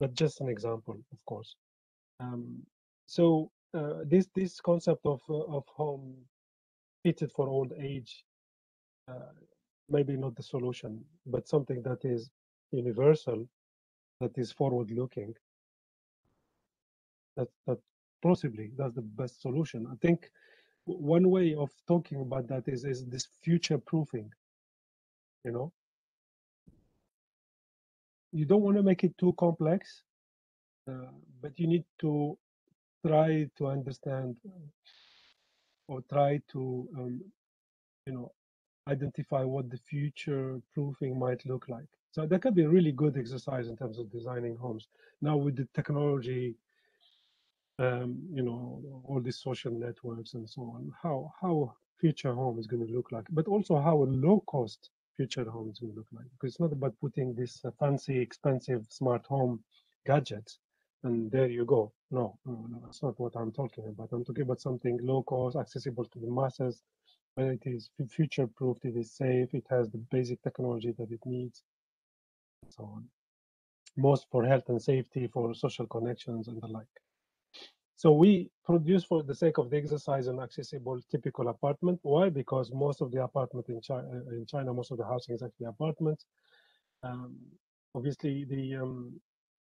But just an example, of course. Um, so uh, this this concept of uh, of home fitted for old age, uh, maybe not the solution, but something that is universal, that is forward looking. That, that possibly that's the best solution. I think one way of talking about that is, is this future proofing, you know? You don't want to make it too complex, uh, but you need to try to understand or try to um, you know identify what the future proofing might look like. So that could be a really good exercise in terms of designing homes. Now with the technology um, you know all these social networks and so on how how future home is going to look like but also how a low cost future home is going to look like because it's not about putting this uh, fancy expensive smart home gadgets and there you go. No, that's not what I'm talking about. I'm talking about something low cost, accessible to the masses, but it is future proofed, it is safe, it has the basic technology that it needs, and so on. Most for health and safety, for social connections and the like. So we produce for the sake of the exercise an accessible typical apartment. Why? Because most of the apartment in China, in China most of the housing is actually apartments. Um, obviously, the um,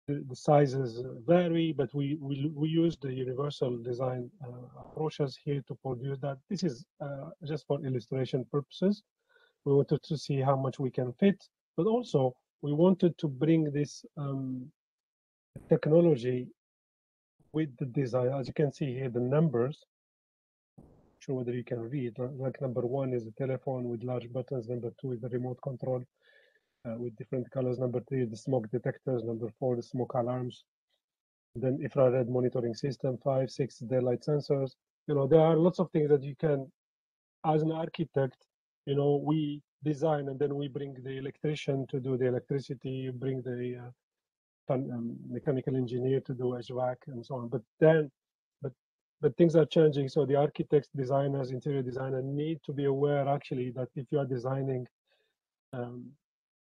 the, sizes vary, but we, we, we use the universal design uh, approaches here to produce that. This is uh, just for illustration purposes. We wanted to see how much we can fit, but also we wanted to bring this um, technology with the design. As you can see here, the numbers, sure whether you can read, like number one is a telephone with large buttons, number two is the remote control, with different colors. Number three, the smoke detectors. Number four, the smoke alarms. Then infrared monitoring system. Five, six, daylight sensors. You know, there are lots of things that you can, as an architect, you know, we design and then we bring the electrician to do the electricity, bring the uh, um, mechanical engineer to do HVAC and so on. But then, but but things are changing. So the architects, designers, interior designer need to be aware actually that if you are designing um,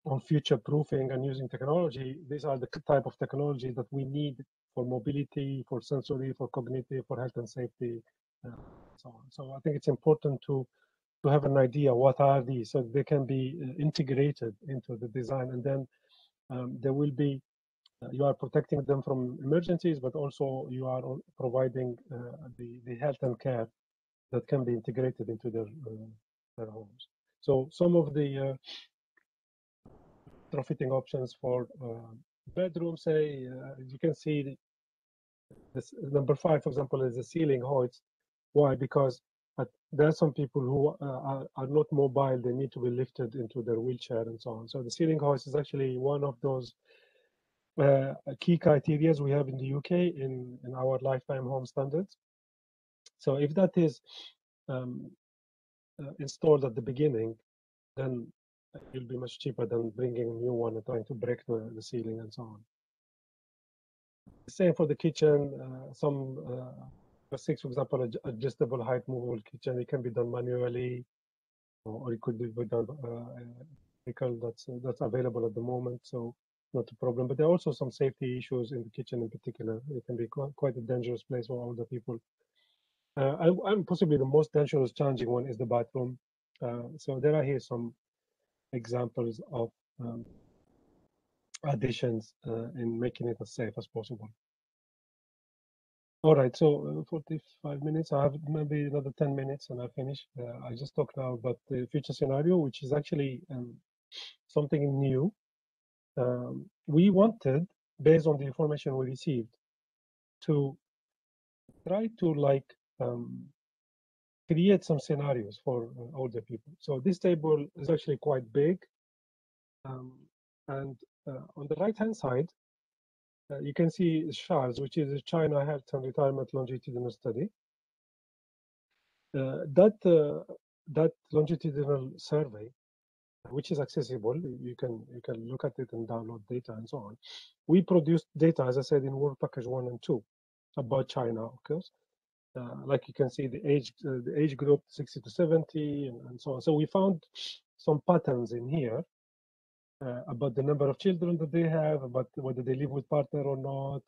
on future proofing and using technology, these are the type of technology that we need for mobility, for sensory, for cognitive, for health and safety, uh, so on. So I think it's important to to have an idea what are these, so they can be uh, integrated into the design, and then um, there will be uh, you are protecting them from emergencies, but also you are providing uh, the, the health and care that can be integrated into their, uh, their homes. So some of the retrofitting options for bedrooms, say, you can see this number five, for example, is the ceiling hoist. Why? Because there are some people who uh, are, are, not mobile, they need to be lifted into their wheelchair and so on. So the ceiling hoist is actually one of those uh, key criteria we have in the UK in, in our lifetime home standards. So if that is um, uh, installed at the beginning, then it will be much cheaper than bringing a new one and trying to break the, the ceiling and so on. Same for the kitchen. Uh, some uh, six, for example, adjustable height movable kitchen. It can be done manually, or it could be done uh, vehicle that's that's available at the moment. So not a problem. But there are also some safety issues in the kitchen in particular. It can be quite a dangerous place for older people. Uh, and, and, possibly the most dangerous, challenging one is the bathroom. Uh, so there are here some examples of um, additions uh, in making it as safe as possible. All right, so uh, 45 minutes. I have maybe another 10 minutes and I finish. Uh, I just talk now about the future scenario, which is actually um, something new um, we wanted, based on the information we received, to try to like um, create some scenarios for uh, older people. So this table is actually quite big. Um, and uh, on the right-hand side, uh, you can see CHARLS, which is China Health and Retirement Longitudinal Study. Uh, that uh, that longitudinal survey which is accessible. You can you can look at it and download data and so on. We produced data, as I said, in work package one and two about China, of course. Uh, like you can see the age uh, the age group 60 to 70 and, and, so on. So we found some patterns in here uh, about the number of children that they have, about whether they live with partner or not,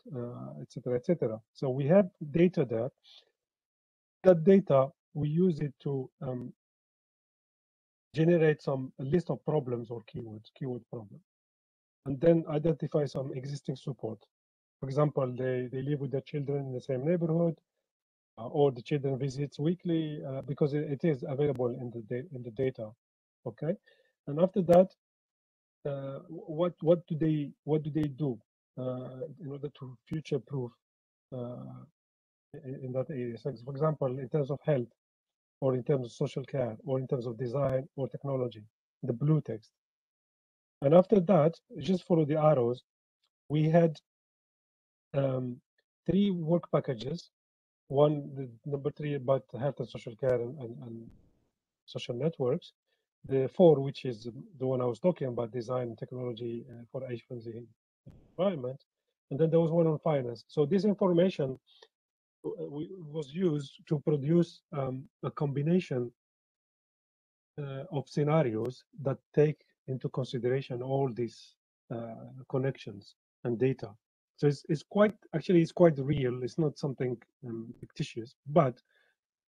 etc., etc. Et so we have data there. That data we use it to um, generate some list of problems or keywords, keyword problem, and then identify some existing support. For example, they, they live with their children in the same neighborhood, or the children visits weekly uh, because it, it is available in the in the data. Okay, and after that, uh, what what do they what do they do uh, in order to future proof uh, in, in that area? So, for example, in terms of health, or in terms of social care, or in terms of design or technology, the blue text. And after that, just follow the arrows. We had um, three work packages. One, number three about health and social care and, and, and social networks. The four, which is the one I was talking about, design technology uh, for age-friendly environment. And then there was one on finance. So this information was used to produce um, a combination uh, of scenarios that take into consideration all these uh, connections and data. So it's, it's quite, actually, it's quite real. It's not something um, fictitious, but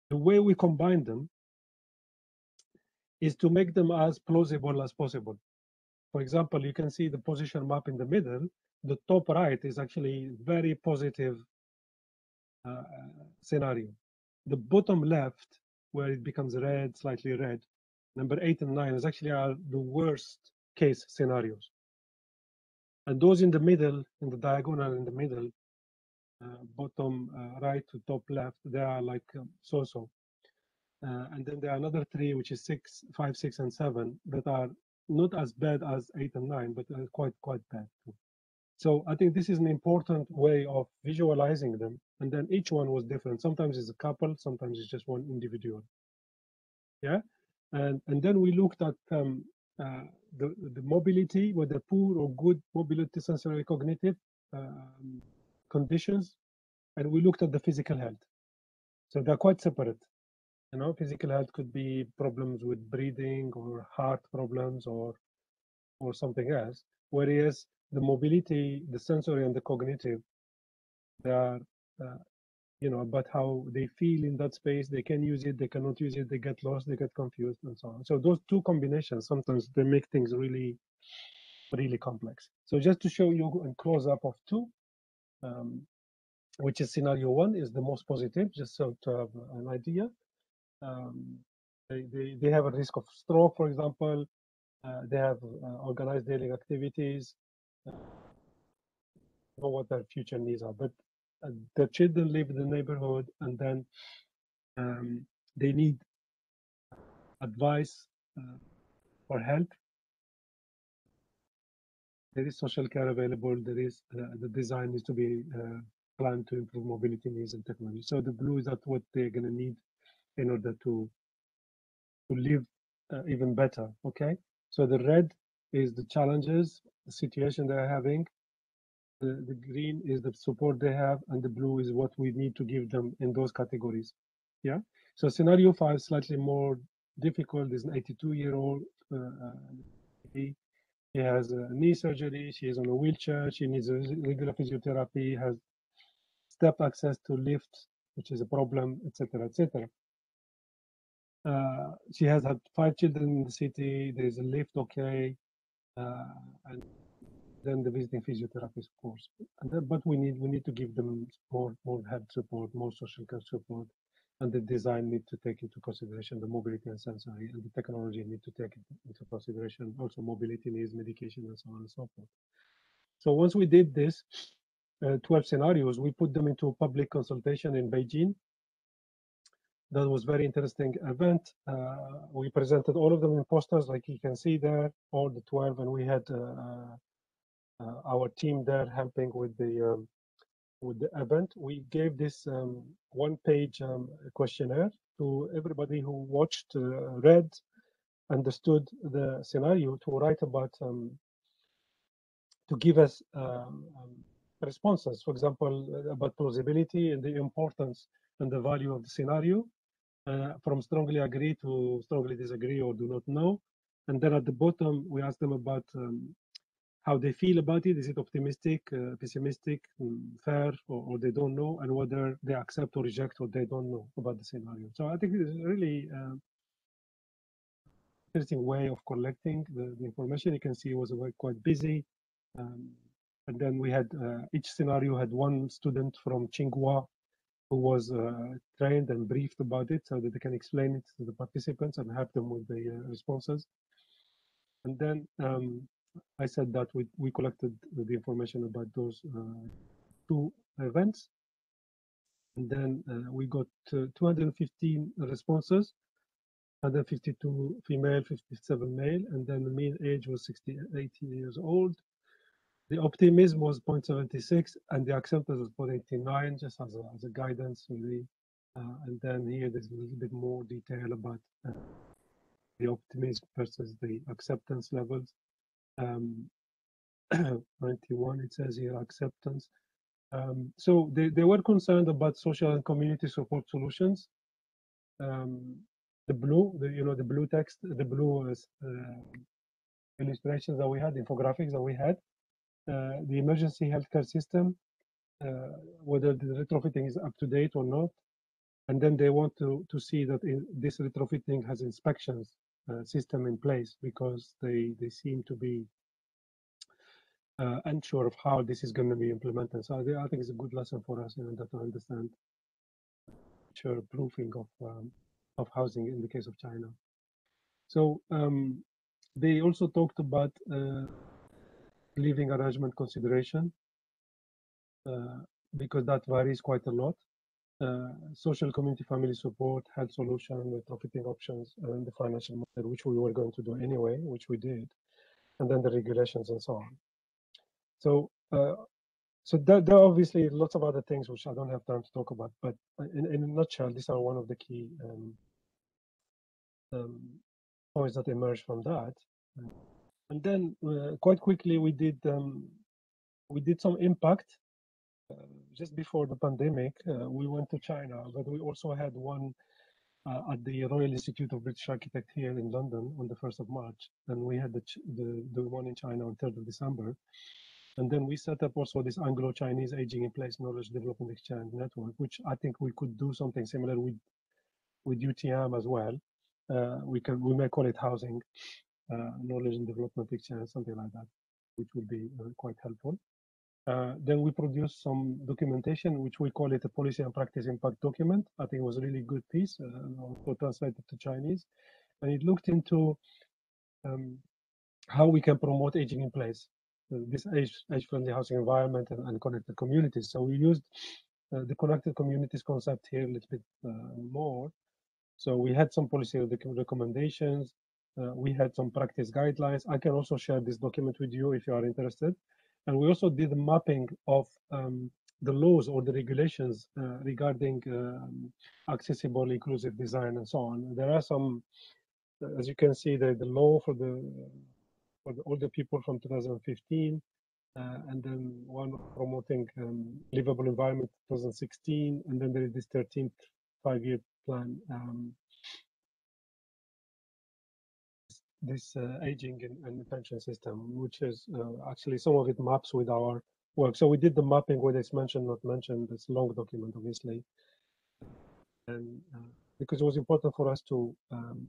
the way we combine them is to make them as plausible as possible. For example, you can see the position map in the middle. The top right is actually very positive uh, scenario. The bottom left, where it becomes red, slightly red, number eight and nine is actually are the worst case scenarios. And those in the middle, in the diagonal in the middle, uh, bottom uh, right to top left, they are like um, so-so. Uh, and then there are another three, which is six, five, six, and seven, that are not as bad as eight and nine, but quite quite bad too. So I think this is an important way of visualizing them. And then each one was different. Sometimes it's a couple, sometimes it's just one individual. Yeah. And, and then we looked at um, uh, the, the mobility, whether poor or good mobility, sensory cognitive um, conditions. And we looked at the physical health. So they're quite separate. You know, physical health could be problems with breathing or heart problems or or something else. Whereas the mobility, the sensory and the cognitive, they are, uh, you know, about how they feel in that space. They can use it, they cannot use it, they get lost, they get confused, and so on. So those two combinations sometimes they make things really really complex. So just to show you a close up of two, um, which is scenario one is the most positive, just so to have an idea. Um, they, they, they have a risk of stroke, for example. Uh, they have uh, organized daily activities, uh, know what their future needs are. But the children live in the neighborhood and then um, they need advice uh, for help. There is social care available. There is uh, the design needs to be uh, planned to improve mobility needs and technology. So the blue is that what they're going to need in order to to live uh, even better. Okay. So the red is the challenges, the situation they're having. The, the green is the support they have, and the blue is what we need to give them in those categories. Yeah. So scenario five slightly more difficult. There's an 82 year old. Uh, he, he has knee surgery. She is on a wheelchair. She needs regular physiotherapy. Has step access to lift, which is a problem, etc., etc. Uh, she has had five children in the city. There's a lift, okay, uh, and then the visiting physiotherapist, course. Then, but we need we need to give them more more health support, more social care support, and the design need to take into consideration the mobility and sensory, and the technology need to take into consideration also mobility needs, medication, and so on and so forth. So once we did this, uh, 12 scenarios, we put them into a public consultation in Beijing that was very interesting event. Uh, we presented all of them in posters, like you can see there, all the 12, and we had uh, our team there helping with the um, with the event. We gave this um, one-page um, questionnaire to everybody who watched, uh, read, understood the scenario to write about um, to give us um, um, responses. For example, about plausibility and the importance and the value of the scenario uh, from strongly agree to strongly disagree or do not know. And then at the bottom, we ask them about um, how they feel about it. Is it optimistic, uh, pessimistic, um, fair, or, or, they don't know, and whether they accept or reject what they don't know about the scenario. So I think it's a really uh, interesting way of collecting the, the, information. You can see it was quite busy. Um, and then we had uh, each scenario had one student from Tsinghua who was uh, trained and briefed about it so that they can explain it to the participants and help them with the uh, responses. And then um, I said that we, we collected the information about those uh, two events. And then uh, we got uh, 215 responses, 152 female, 57 male, and then the mean age was 68 years old. The optimism was 0.76 and the acceptance was 0.89, just as a, as a guidance, really. Uh, and then here there's a little bit more detail about uh, the optimism versus the acceptance levels. Um, 91, it says here acceptance. Um, so they, they were concerned about social and community support solutions. Um, the blue, the, you know, the blue text, the blue uh, illustrations that we had, infographics that we had, uh, the emergency healthcare system, uh, whether the retrofitting is up to date or not. And then they want to, to see that this retrofitting has inspections uh, system in place because they, they seem to be uh, unsure of how this is going to be implemented. So I, think it's a good lesson for us in order to understand sure proofing of um, of housing in the case of China. So um, they also talked about uh, living arrangement consideration uh, because that varies quite a lot. Uh, social community family support, health solution, retrofitting options, and the financial model, which we were going to do anyway, which we did, and then the regulations and so on. So, uh, so there, there, are obviously lots of other things which I don't have time to talk about, but in, in a nutshell, these are one of the key um, um, points that emerge from that. And then uh, quite quickly we did um, we did some impact. Uh, just before the pandemic, uh, we went to China, but we also had one uh, at the Royal Institute of British Architects here in London on the 1st of March, and we had the, the, the one in China on 3rd of December. And then we set up also this Anglo-Chinese Aging in Place Knowledge Development Exchange Network, which I think we could do something similar with with UTM as well. Uh, we can we may call it housing, uh, knowledge and development exchange, something like that. which will be uh, quite helpful. Uh, then we produced some documentation, which we call it a policy and practice impact document. I think it was a really good piece, uh, also translated to Chinese. And it looked into um, how we can promote aging in place, uh, this age, age-friendly housing environment and, and, connected communities. So we used uh, the connected communities concept here a little bit uh, more. So we had some policy recommendations. Uh, we had some practice guidelines. I can also share this document with you if you are interested. And we also did mapping of um, the laws or the regulations uh, regarding um, accessible, inclusive design, and so on. There are some, as you can see, the, the law for the for the older people from 2015, uh, and then one promoting um, livable environment 2016, and then there is this 13th five-year plan um, this uh, aging and, and, pension system, which is uh, actually some of it maps with our work. So we did the mapping whether it's mentioned, not mentioned. It's long document, obviously, and uh, because it was important for us to um,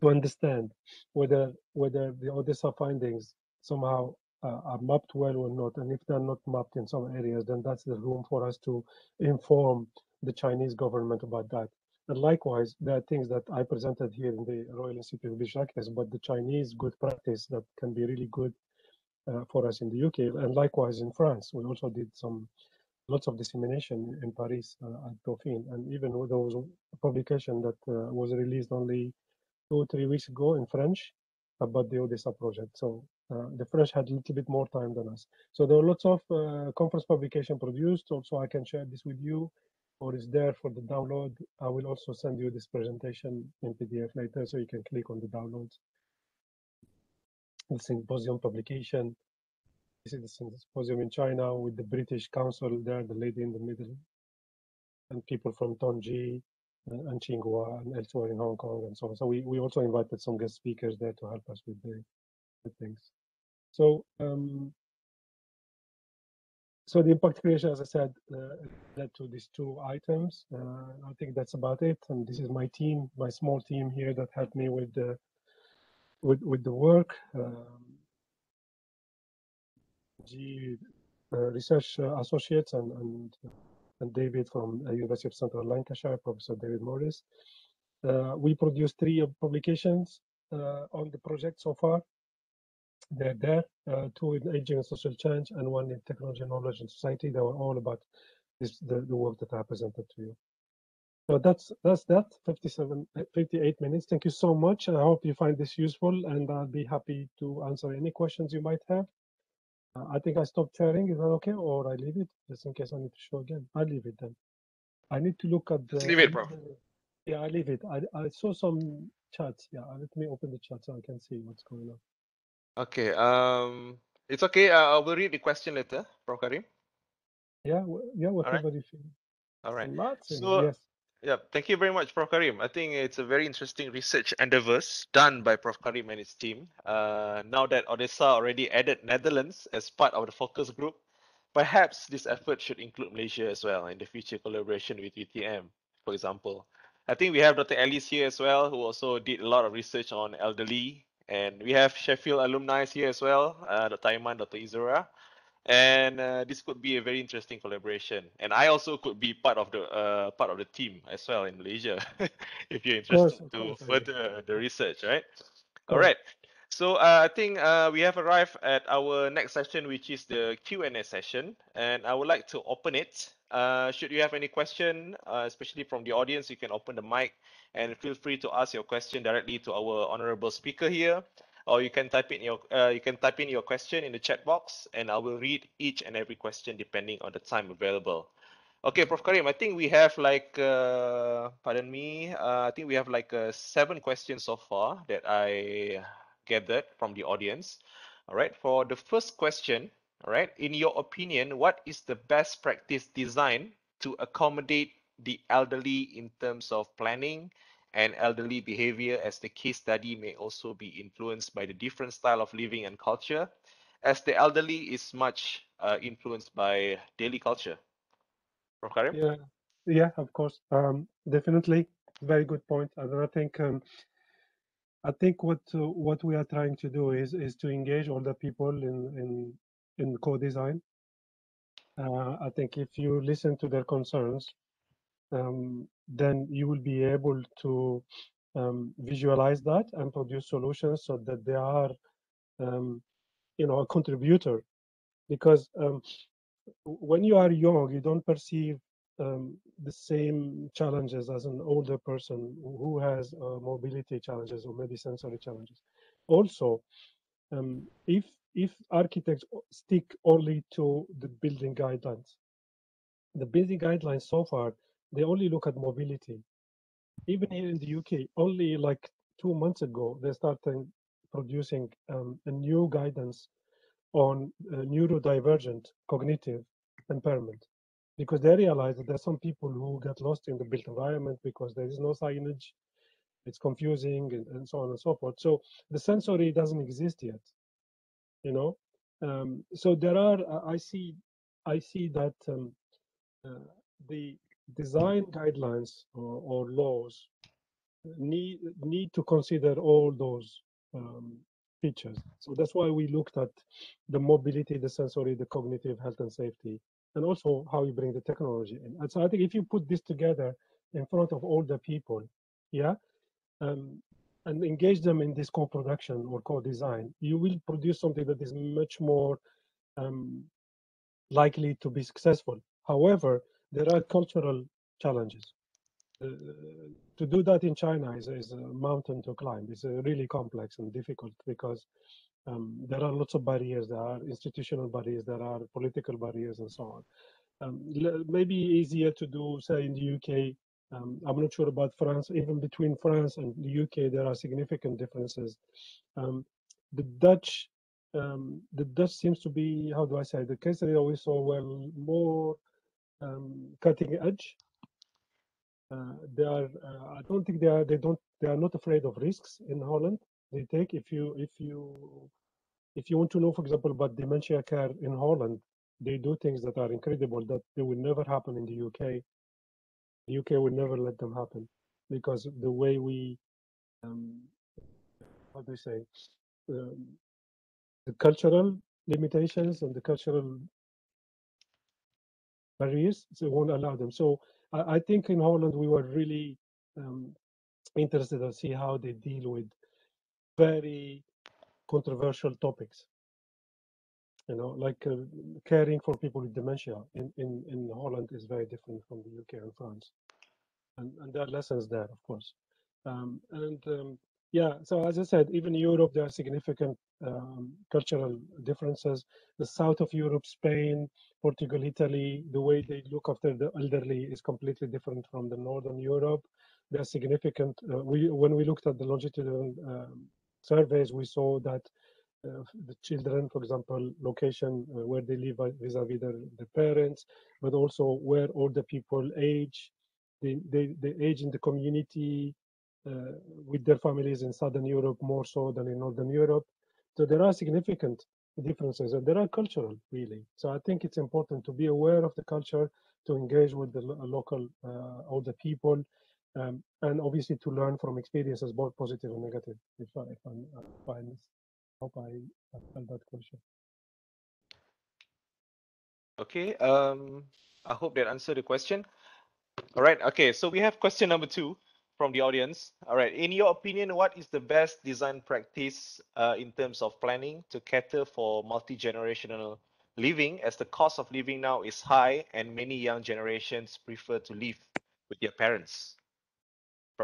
to understand whether whether the ODESSA findings somehow uh, are mapped well or not, and if they're not mapped in some areas, then that's the room for us to inform the Chinese government about that. Likewise, there are things that I presented here in the Royal Institute of British Architects, but the Chinese good practice that can be really good uh, for us in the UK, and likewise in France. We also did some lots of dissemination in Paris uh, at Dauphine, and even with those publication that uh, was released only two or three weeks ago in French about the ODESSA project. So uh, the French had a little bit more time than us. So there were lots of uh, conference publication produced. Also, I can share this with you or is there for the download. I will also send you this presentation in PDF later so you can click on the downloads. The symposium publication. This is the symposium in China with the British Council there, the lady in the middle, and people from Tongji uh, and Tsinghua and elsewhere in Hong Kong and so on. So we, we also invited some guest speakers there to help us with the, the things. So um, so the impact creation, as I said, uh, led to these two items. Uh, I think that's about it. And this is my team, my small team here that helped me with the with with the work. Um, G uh, research uh, associates and and and David from uh, University of Central Lancashire, Professor David Morris. Uh, we produced three publications on the project so far they're there, uh, two in aging and social change and one in technology, knowledge, and society. They were all about this, the, the work that I presented to you. So that's that's that 57 uh, 58 minutes. Thank you so much. I hope you find this useful and I'll be happy to answer any questions you might have. Uh, I think I stopped sharing. Is that okay? Or I leave it just in case I need to show again. I leave it then. I need to look at the. Just leave it, bro. Yeah, I leave it. I, I saw some chats. Yeah, let me open the chat so I can see what's going on. Okay. Um, it's okay. Uh, I will read the question later, Prof. Karim. Yeah, yeah, whatever right. you feel. All right. so, yes. Yeah, thank you very much, Prof. Karim. I think it's a very interesting research endeavors done by Prof. Karim and his team. Uh, now that ODESSA already added Netherlands as part of the focus group, perhaps this effort should include Malaysia as well in the future collaboration with UTM, for example. I think we have Dr. Alice here as well, who also did a lot of research on elderly and we have Sheffield alumni here as well, uh, Dr. Iman, Dr. Izura. And uh, this could be a very interesting collaboration. And I also could be part of the uh, part of the team as well in Malaysia, if you're interested course, to course, further the research, right? All right. So uh, I think uh, we have arrived at our next session, which is the Q&A session, and I would like to open it. Uh, should you have any question, uh, especially from the audience, you can open the mic and feel free to ask your question directly to our honorable speaker here, or you can type in your uh, you can type in your question in the chat box, and I will read each and every question depending on the time available. Okay, Prof. Karim, I think we have like, uh, pardon me, I think we have like seven questions so far that I gathered from the audience. All right, for the first question, all right, in your opinion, what is the best practice design to accommodate the elderly in terms of planning and elderly behavior as the case study may also be influenced by the different style of living and culture as the elderly is much uh, influenced by daily culture. Prof. Karim? Yeah, yeah, of course. Um, definitely. Very good point. And I think um, I think what uh, what we are trying to do is is to engage all the people in in in co-design. Uh, I think if you listen to their concerns, um, then you will be able to um, visualize that and produce solutions so that they are, um, you know, a contributor. Because um, when you are young, you don't perceive um, the same challenges as an older person who has uh, mobility challenges or maybe sensory challenges. Also, um, if if architects stick only to the building guidelines, the building guidelines so far they only look at mobility. Even here in the UK, only like two months ago they started producing um, a new guidance on uh, neurodivergent cognitive impairment because they realize that there's some people who get lost in the built environment because there is no signage it's confusing and, and so on and so forth so the sensory doesn't exist yet you know um, so there are i see i see that um, uh, the design guidelines or, or, laws need need to consider all those um, features. So that's why we looked at the mobility, the sensory, the cognitive health and safety, and also how you bring the technology in. And so I think if you put this together in front of all the people, yeah, um, and engage them in this co-production or co-design, you will produce something that is much more um, likely to be successful. However, there are cultural challenges. Uh, to do that in China is, is, a mountain to climb. It's uh, really complex and difficult because um, there are lots of barriers. There are institutional barriers. There are political barriers, and so on. Um, maybe easier to do, say, in the UK. Um, I'm not sure about France. Even between France and the UK, there are significant differences. Um, the Dutch, um, the Dutch seems to be, how do I say, the case that we saw were more um, cutting edge. Uh, they are. Uh, I don't think they are. They don't. They are not afraid of risks in Holland. They take if you if you if you want to know, for example, about dementia care in Holland, they do things that are incredible that they will never happen in the UK. The UK will never let them happen because the way we, um, how do you say, um, the cultural limitations and the cultural barriers, so won't allow them. So I, I, think in Holland we were really um, interested to see how they deal with very controversial topics. You know, like uh, caring for people with dementia in, in, in Holland is very different from the UK and France. And, and there are lessons there, of course. Um, and um, yeah, so as I said, even in Europe, there are significant um, cultural differences. The south of Europe, Spain, Portugal, Italy, the way they look after the elderly is completely different from the northern Europe. There are significant. Uh, we when we looked at the longitudinal um, surveys, we saw that uh, the children, for example, location uh, where they live vis-a-vis their, their, parents, but also where older people age, they, they, they age in the community, uh, with their families in Southern Europe more so than in Northern Europe. So there are significant differences and there are cultural really. So I think it's important to be aware of the culture, to engage with the local, uh, all people, um, and obviously to learn from experiences, both positive and negative. If I, if I, if I hope I answered that question. Okay, um, I hope that answered the question. All right, okay, so we have question number two from the audience. All right. In your opinion, what is the best design practice uh, in terms of planning to cater for multi-generational living as the cost of living now is high and many young generations prefer to live with their parents?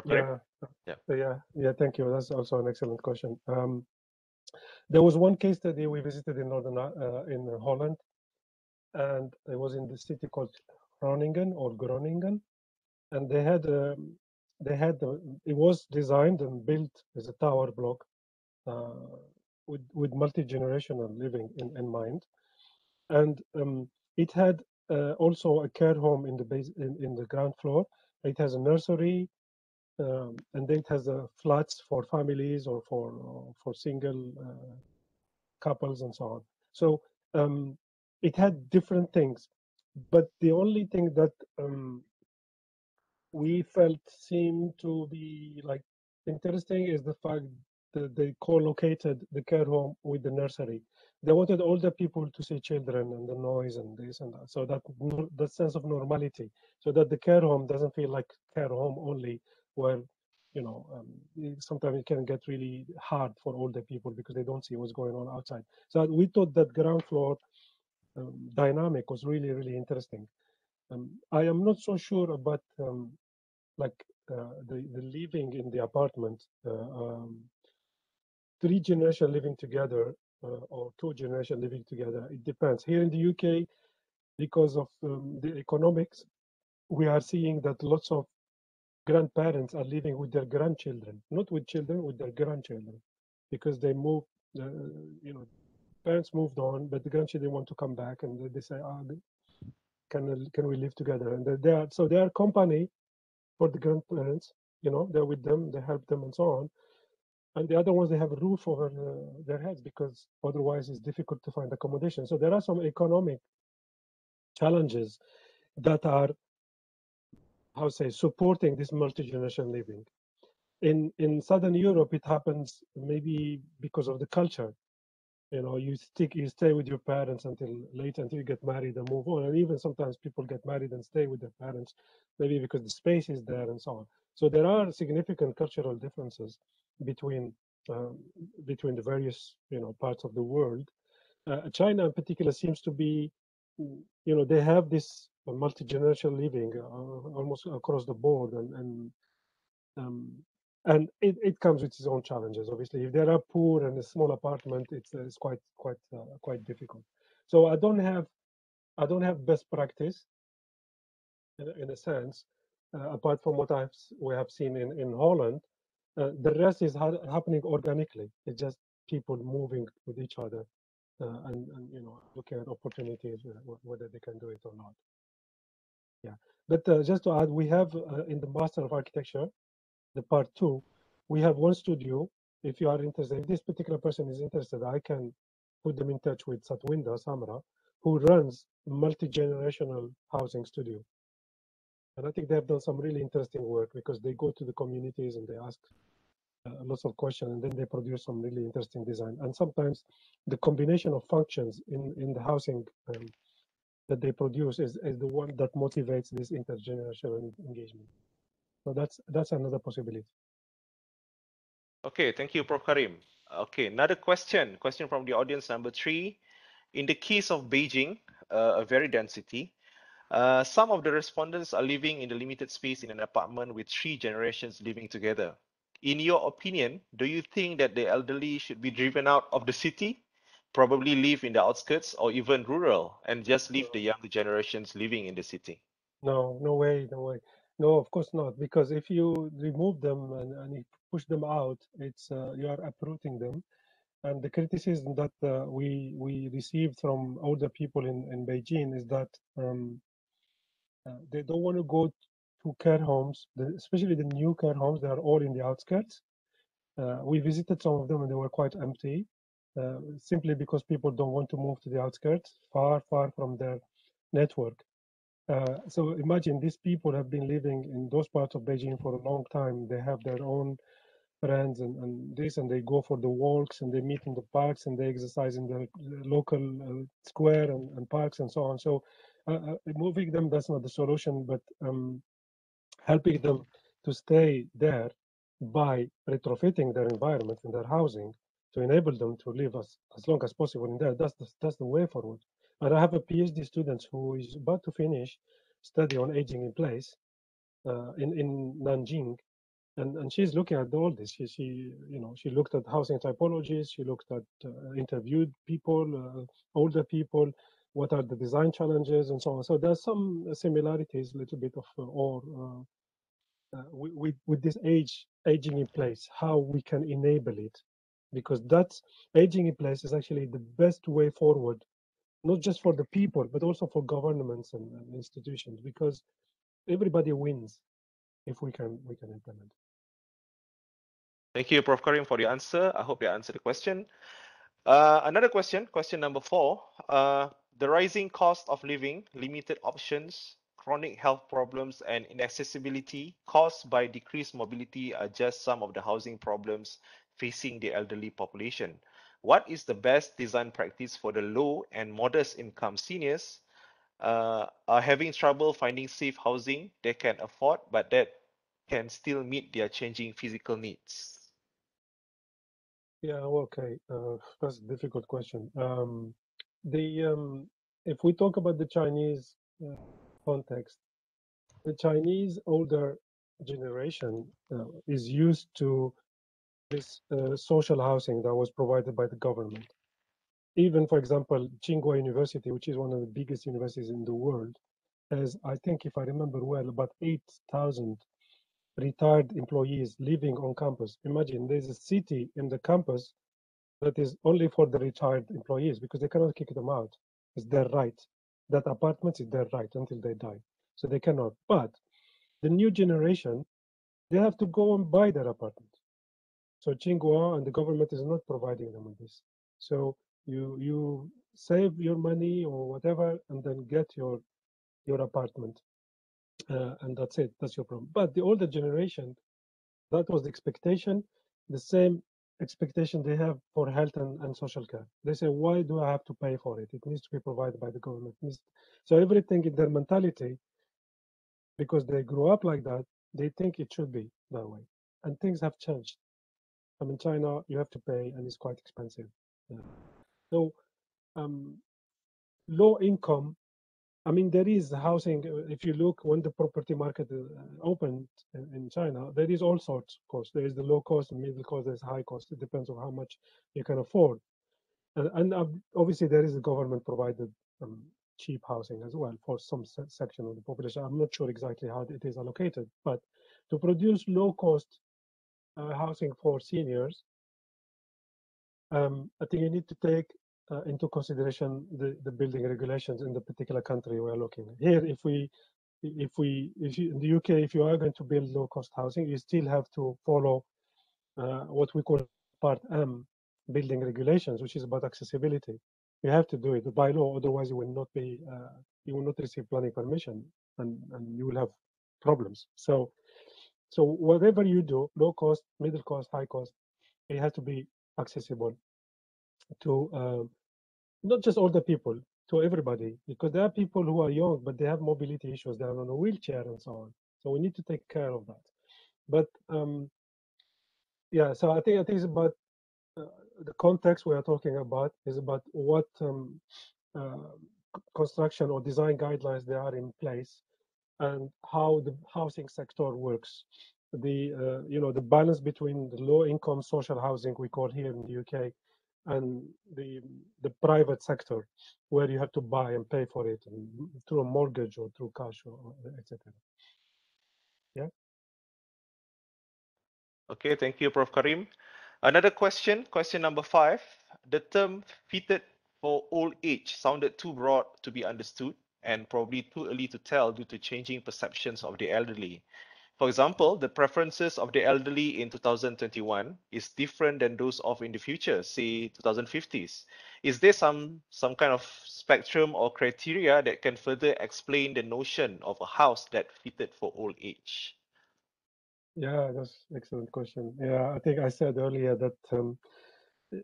Yeah, yeah, yeah, yeah. Thank you. That's also an excellent question. Um, there was one case study we visited in northern uh, in Holland, and it was in the city called Groningen or Groningen, and they had um, they had the, it was designed and built as a tower block uh, with with multi-generational living in, in mind and um, it had uh, also a care home in the base in, in the ground floor it has a nursery um, and it has a flats for families or for uh, for single uh, couples and so on so um, it had different things but the only thing that um, we felt seemed to be like interesting is the fact that they co-located the care home with the nursery. They wanted older people to see children and the noise and this and that. So that that sense of normality, so that the care home doesn't feel like care home only, where you know um, sometimes it can get really hard for older people because they don't see what's going on outside. So we thought that ground floor um, dynamic was really really interesting. Um, I am not so sure about um, like uh, the the living in the apartment. Uh, um, three generation living together uh, or two generation living together. It depends. Here in the UK, because of um, the economics, we are seeing that lots of grandparents are living with their grandchildren, not with children, with their grandchildren, because they move, uh, you know, parents moved on, but the grandchildren want to come back and they say, oh, can, can we live together? And they are, so they are company for the grandparents, you know, they're with them, they help them and so on. And the other ones, they have a roof over uh, their heads because otherwise it's difficult to find accommodation. So there are some economic challenges that are how say supporting this multi-generation living. In in Southern Europe, it happens maybe because of the culture. You know, you stick you stay with your parents until late until you get married and move on. And even sometimes people get married and stay with their parents, maybe because the space is there and so on. So there are significant cultural differences between um, between the various you know parts of the world. Uh, China in particular seems to be, you know, they have this multi-generational living uh, almost across the board and and um, and it, it comes with its own challenges. Obviously if there are poor and a small apartment it's, uh, it's quite quite uh, quite difficult. So i don't have i don't have best practice in, in a sense uh, apart from what i've we have seen in in holland uh, the rest is ha happening organically. It's just people moving with each other uh, and, and you know looking at opportunities whether they can do it or not yeah, but uh, just to add, we have uh, in the Master of Architecture, the part two, we have one studio. If you are interested, if this particular person is interested, I can put them in touch with Satwinder Samra, who runs multi-generational housing studio. And I think they have done some really interesting work because they go to the communities and they ask uh, lots of questions and then they produce some really interesting design. And sometimes the combination of functions in, in the housing um, that they produce is, is the one that motivates this intergenerational engagement. So that's that's another possibility. Okay, thank you, Prof. Karim. Okay, another question. Question from the audience number three. In the case of Beijing, uh, a very dense city, uh, some of the respondents are living in the limited space in an apartment with three generations living together. In your opinion, do you think that the elderly should be driven out of the city probably live in the outskirts or even rural and just leave the younger generations living in the city? No, no way, no way. No, of course not. Because if you remove them and, and push them out, it's uh, you are uprooting them. And the criticism that uh, we we received from older people in, in Beijing is that um, uh, they don't want to go to care homes, the, especially the new care homes. They are all in the outskirts. Uh, we visited some of them and they were quite empty. Uh, simply because people don't want to move to the outskirts, far, far from their network. Uh, so imagine these people have been living in those parts of Beijing for a long time. They have their own friends and, and this, and they go for the walks and they meet in the parks and they exercise in the local uh, square and, and, parks and so on. So uh, uh, moving them, that's not the solution, but um, helping them to stay there by retrofitting their environment and their housing to enable them to live as, as long as possible in there. That's the, that's the way forward. And I have a PhD student who is about to finish study on aging in place uh, in, in Nanjing. And, and she's looking at all this. She, she, you know, she looked at housing typologies. She looked at uh, interviewed people, uh, older people. What are the design challenges and so on. So there's some similarities, a little bit of, uh, or uh, uh, with, with this age aging in place, how we can enable it because that's aging in place is actually the best way forward, not just for the people, but also for governments and, and institutions, because everybody wins if we can we can implement. Thank you, Prof. Karim, for the answer. I hope you answered the question. Uh, another question, question number four. Uh, the rising cost of living, limited options chronic health problems and inaccessibility caused by decreased mobility are just some of the housing problems facing the elderly population. What is the best design practice for the low and modest income seniors uh, are having trouble finding safe housing they can afford, but that can still meet their changing physical needs? Yeah, okay. Uh, that's a difficult question. Um, the um, if we talk about the Chinese uh, context, the Chinese older generation uh, is used to this uh, social housing that was provided by the government. Even, for example, Tsinghua University, which is one of the biggest universities in the world, has, I think, if I remember well, about 8,000 retired employees living on campus. Imagine there's a city in the campus that is only for the retired employees because they cannot kick them out. It's their right. That apartment is their right until they die. So they cannot. But the new generation, they have to go and buy their apartment. So Tsinghua and the government is not providing them with this. So you you save your money or whatever and then get your your apartment uh, and that's it. That's your problem. But the older generation, that was the expectation, the same expectation they have for health and, and social care. They say, why do I have to pay for it? It needs to be provided by the government. So everything in their mentality, because they grew up like that, they think it should be that way. And things have changed. I mean, China, you have to pay, and it's quite expensive. Yeah. So, um, low income I mean, there is housing. Uh, if you look when the property market uh, opened in China, there is all sorts of cost. There is the low cost, middle cost, there's high cost. It depends on how much you can afford. And, and obviously, there is a government provided um, cheap housing as well for some se section of the population. I'm not sure exactly how it is allocated, but to produce low cost uh, housing for seniors, um, I think you need to take uh, into consideration the, the building regulations in the particular country we're looking at. Here, if we, if we, if you, in the UK, if you are going to build low cost housing, you still have to follow uh, what we call Part M building regulations, which is about accessibility. You have to do it by law, otherwise you will not be, uh, you will not receive planning permission, and, and you will have problems. So, so whatever you do, low cost, middle cost, high cost, it has to be accessible to um, not just older people, to everybody, because there are people who are young, but they have mobility issues. They are on a wheelchair and so on. So we need to take care of that. But um, yeah, so I think I think it's about uh, the context we are talking about is about what um, uh, construction or design guidelines there are in place and how the housing sector works. The uh, you know the balance between the low income social housing we call here in the UK and the the private sector where you have to buy and pay for it through a mortgage or through cash or, etc yeah? Okay thank you prof. Karim. Another question question number five. The term fitted for old age sounded too broad to be understood and probably too early to tell due to changing perceptions of the elderly for example, the preferences of the elderly in 2021 is different than those of in the future, say 2050s. Is there some some kind of spectrum or criteria that can further explain the notion of a house that fitted for old age? Yeah, that's excellent question. Yeah, I think I said earlier that um,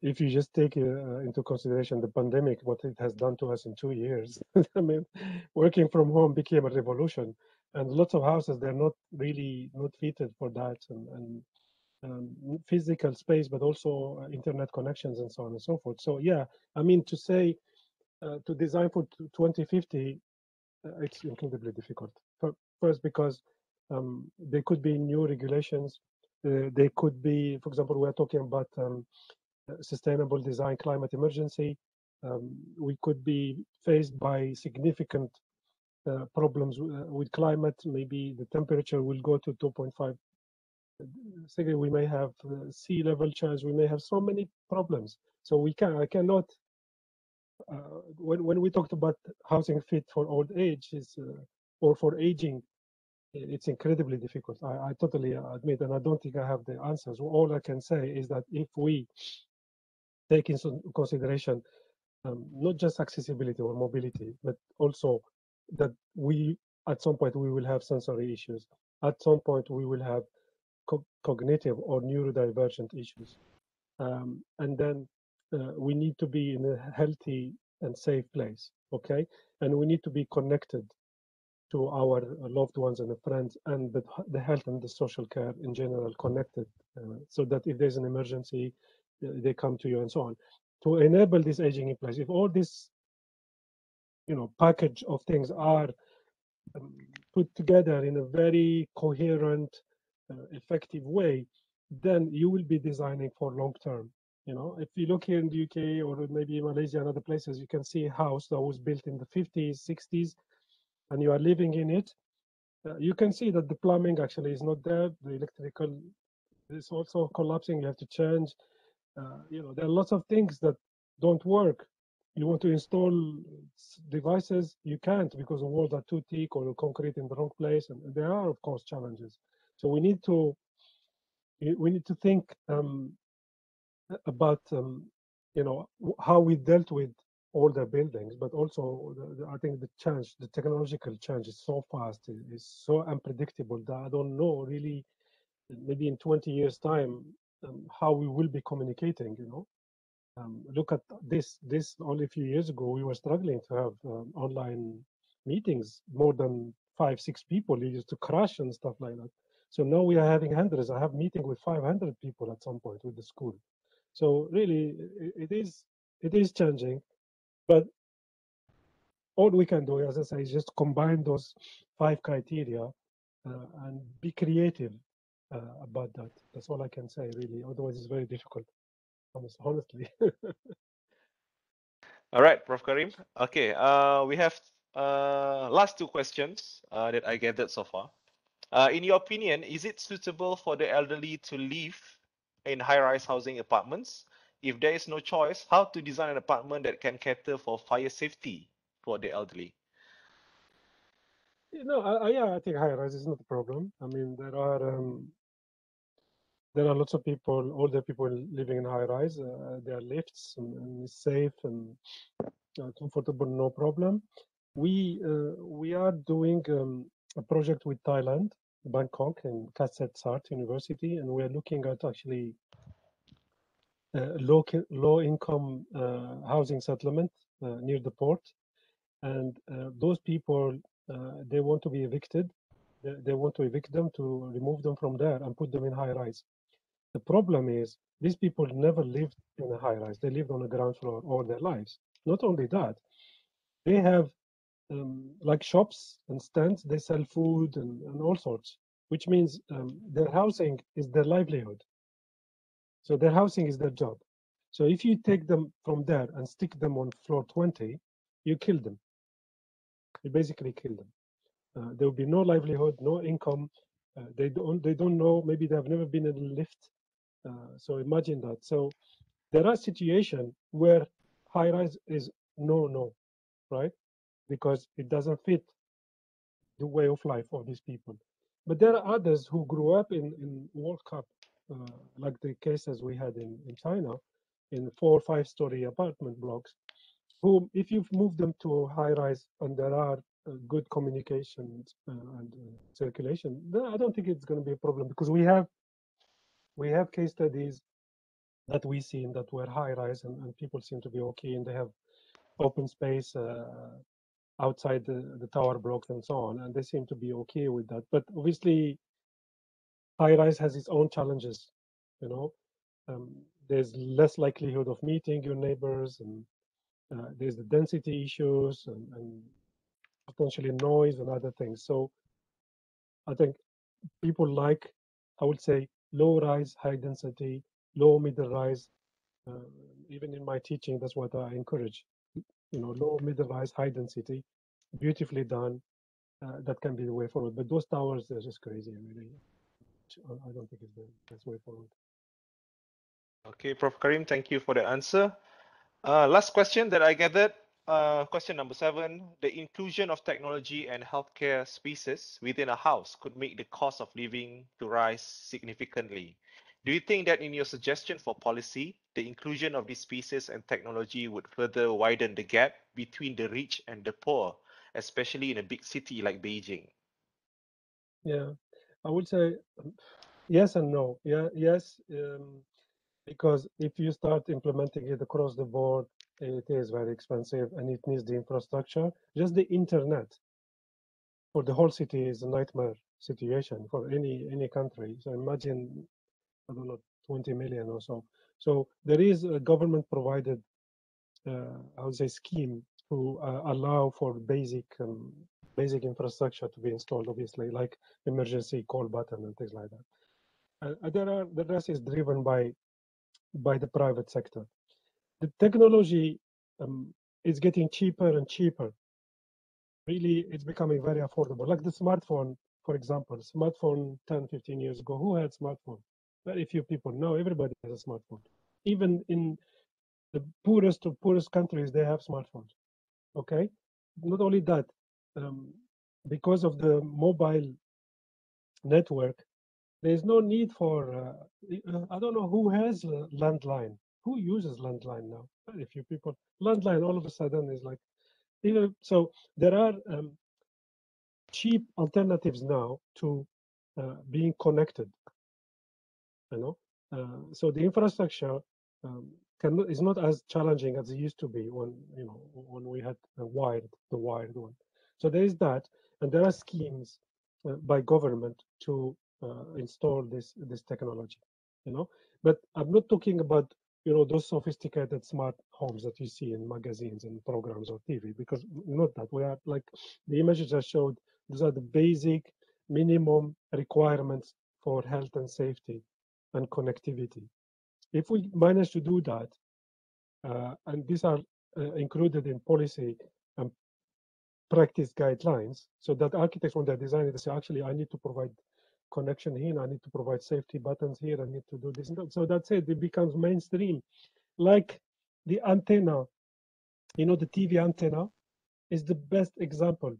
if you just take uh, into consideration the pandemic, what it has done to us in two years, I mean, working from home became a revolution. And lots of houses they're not really not fitted for that and, and um, physical space but also uh, internet connections and so on and so forth. So yeah i mean to say uh, to design for 2050 uh, it's incredibly difficult. First because um, there could be new regulations. Uh, they could be for example we're talking about um, uh, sustainable design climate emergency um, we could be faced by significant uh, problems uh, with climate. Maybe the temperature will go to 2.5. Second, we may have uh, sea level change. We may have so many problems. So we can I cannot. Uh, when when we talked about housing fit for old age is or for aging, it's incredibly difficult. I, I, totally admit, and I don't think I have the answers. All I can say is that if we take into consideration um, not just accessibility or mobility, but also that we at some point we will have sensory issues. At some point we will have co cognitive or neurodivergent issues. Um, and then uh, we need to be in a healthy and safe place, okay? And we need to be connected to our loved ones and friends and the, the health and the social care in general connected uh, so that if there's an emergency, they come to you and so on. To enable this aging in place, if all this you know package of things are um, put together in a very coherent, uh, effective way, then you will be designing for long term. You know, if you look here in the UK or maybe Malaysia and other places, you can see a house that was built in the 50s, 60s, and you are living in it. Uh, you can see that the plumbing actually is not there. The electrical is also collapsing. You have to change. Uh, you know, there are lots of things that don't work. You want to install devices, you can't because the walls are too thick or the concrete in the wrong place, and there are of course challenges. So we need to we need to think um, about um, you know how we dealt with older buildings, but also the, the, I think the change, the technological change is so fast, is so unpredictable that I don't know really, maybe in 20 years time, um, how we will be communicating, you know. Um, look at this, this only a few years ago, we were struggling to have um, online meetings, more than five, six people, used to crash and stuff like that. So now we are having hundreds. I have meeting with 500 people at some point with the school. So really, it, it is it is changing, but all we can do, as I say, is just combine those five criteria uh, and be creative about that. That's all I can say, really. Otherwise, it's very difficult, almost honestly. all right, Prof. Karim. Okay, uh, we have uh, last two questions uh, that I gathered so far. Uh, in your opinion, is it suitable for the elderly to live in high-rise housing apartments? If there is no choice, how to design an apartment that can cater for fire safety for the elderly? You know, I, yeah, I think high-rise is not a problem. I mean, there are um, there are lots of people, older people living in high-rise. Uh, there are lifts and, and, it's safe and uh, comfortable, no problem. We uh, we are doing um, a project with Thailand Bangkok and Sart University, and we're looking at actually uh, low low income uh, housing settlement uh, near the port, and those people they want to be evicted. They, they, want to evict them to remove them from there and put them in high rise. The problem is these people never lived in a high rise. They lived on the ground floor all their lives. Not only that, they have um, like shops and stands, they sell food and, and all sorts, which means um, their housing is their livelihood. So their housing is their job. So if you take them from there and stick them on floor 20, you kill them. You basically kill them. Uh, there will be no livelihood, no income. Uh, they don't. They don't know. Maybe they have never been in a lift. Uh, so imagine that. So there are situations where high rise is no, no, right? because it doesn't fit the way of life of these people. But there are others who grew up in, in walk-up, uh, like the cases we had in, in China, in four or five story apartment blocks, who, if you move them to high rise and there are uh, good communication uh, and uh, circulation, I don't think it's going to be a problem because we have we have case studies that we see that were high rise and, and people seem to be okay and they have open space, uh, outside the, the tower blocks and so on, and they seem to be okay with that. But obviously, high rise has its own challenges. You know, um, there's less likelihood of meeting your neighbors, and uh, there's the density issues and, and potentially noise and other things. So, I think people like, I would say, low rise, high density, low middle rise. Uh, even in my teaching, that's what I encourage you know, low, middle rise, high density, beautifully done. Uh, that can be the way forward. But those towers, they're just crazy. Really, I don't think it's the best way forward. Okay, Prof. Karim, thank you for the answer. Uh, last question that I gathered, uh, question number seven, the inclusion of technology and healthcare spaces within a house could make the cost of living to rise significantly. Do you think that in your suggestion for policy, the inclusion of these spaces and technology would further widen the gap between the rich and the poor especially in a big city like Beijing? Yeah, I would say yes and no. Yeah, yes, um, because if you start implementing it across the board, it is very expensive and it needs the infrastructure. Just the internet for the whole city is a nightmare situation for any any country. So imagine, I don't know, 20 million or so. So there is a government provided, uh, I would say, scheme to uh, allow for basic um, basic infrastructure to be installed, obviously, like emergency call button and things like that. Uh, there are the rest is driven by by the private sector. The technology um, is getting cheaper and cheaper. Really, it's becoming very affordable. Like the smartphone, for example, smartphone 10, 15 years ago, who had smartphone? Very few people. Now everybody has a smartphone. Even in the poorest of poorest countries, they have smartphones. Okay. Not only that, um, because of the mobile network, there is no need for. Uh, I don't know who has landline. Who uses landline now? Very few people. Landline all of a sudden is like, you know, so. There are um, cheap alternatives now to uh, being connected you know. Uh, so the infrastructure um, can, is not as challenging as it used to be when you know when we had the wired the wired one. So there is that, and there are schemes uh, by government to uh, install this this technology, you know. But I'm not talking about you know those sophisticated smart homes that you see in magazines and programs or TV because not that we are like the images I showed. These are the basic minimum requirements for health and safety and connectivity. If we manage to do that, uh, and these are uh, included in policy and practice guidelines, so that architects, when they're designing, they say, actually, I need to provide connection here, I need to provide safety buttons here, I need to do this. So that's it, it becomes mainstream. Like the antenna, you know, the TV antenna is the best example.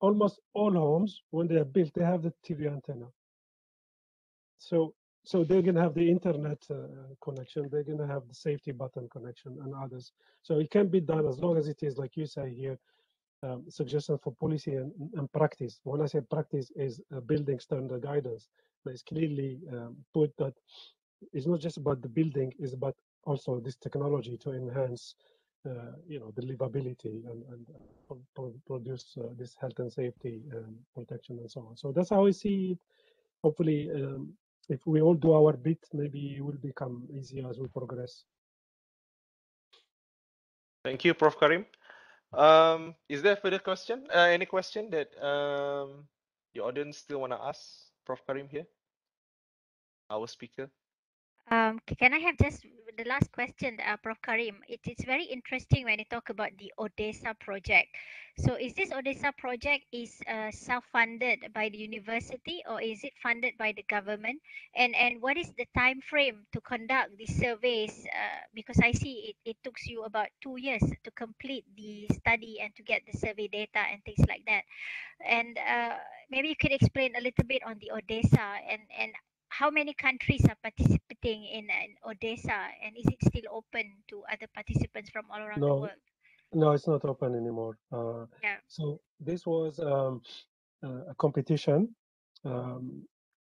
Almost all homes, when they are built, they have the TV antenna. So so they're going to have the internet uh, connection they're going to have the safety button connection and others so it can be done as long as it is like you say here um, suggestion for policy and, and, practice when i say practice is building standard guidance it's clearly um, put that it's not just about the building it's about also this technology to enhance uh, you know the livability and, and uh, produce uh, this health and safety um, protection and so on so that's how i see it hopefully um, if we all do our bit, maybe it will become easier as we progress. Thank you, Prof. Karim. Um, is there a further question? Uh, any question that um, the audience still want to ask Prof. Karim here? Our speaker. Um, can I have just the last question, uh, Prof. Karim? It is very interesting when you talk about the ODESSA project. So is this ODESSA project is uh, self-funded by the university or is it funded by the government? And and what is the time frame to conduct the surveys? Uh, because I see it, it took you about two years to complete the study and to get the survey data and things like that. And uh, maybe you could explain a little bit on the ODESSA and, and how many countries are participating in, in ODESSA and is it still open to other participants from all around no, the world? No, it's not open anymore. Uh, yeah. So this was um, uh, a competition, um,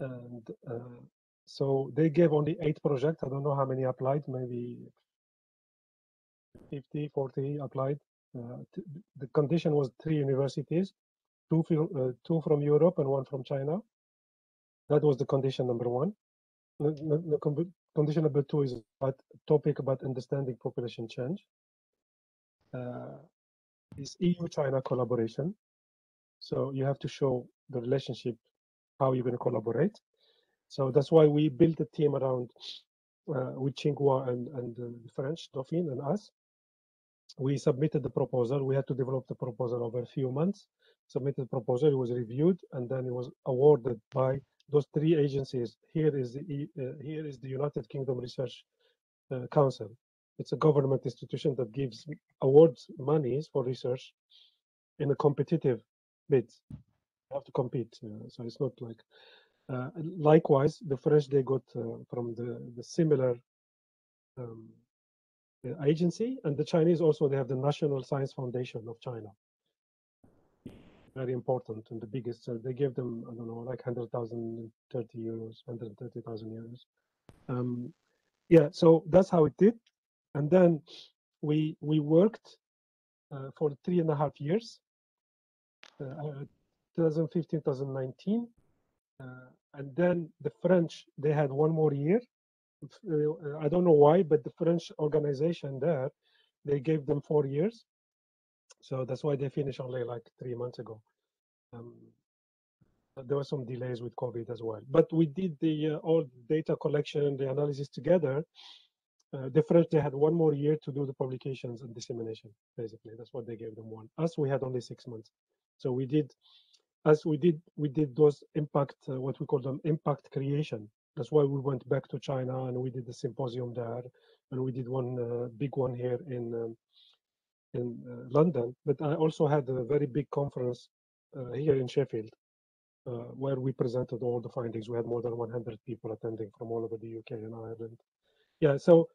and uh, so they gave only eight projects. I don't know how many applied, maybe 50, 40 applied. Uh, the condition was three universities, two, uh, two from Europe and one from China. That was the condition number one. The, condition number two is about topic about understanding population change. Uh, is EU-China collaboration. So you have to show the relationship, how you're going to collaborate. So that's why we built a team around uh, with Tsinghua and, and uh, French, Dauphine and us. We submitted the proposal. We had to develop the proposal over a few months. Submitted the proposal, it was reviewed, and then it was awarded by those three agencies. Here is the uh, here is the United Kingdom Research uh, Council. It's a government institution that gives awards monies for research in a competitive bid. You have to compete, uh, so it's not like. Uh, likewise, the French they got uh, from the the similar um, agency, and the Chinese also they have the National Science Foundation of China. Very important and the biggest. So they gave them, I don't know, like 100,000, 30 euros, 130,000 euros. Um, yeah, so that's how it did. And then we we worked uh, for three and a half years, uh, 2015, 2019. Uh, and then the French, they had one more year. Uh, I don't know why, but the French organization there, they gave them four years. So that's why they finished only like three months ago. Um, there were some delays with COVID as well. But we did the uh, all data collection, and the analysis together. Uh, the French, they had one more year to do the publications and dissemination, basically. That's what they gave them one. Us, we had only six months. So we did, as we did, we did those impact, uh, what we call them impact creation. That's why we went back to China and we did the symposium there. And we did one uh, big one here in um, in uh, London, but I also had a very big conference uh, here in Sheffield, uh, where we presented all the findings. We had more than 100 people attending from all over the UK and Ireland. Yeah, so,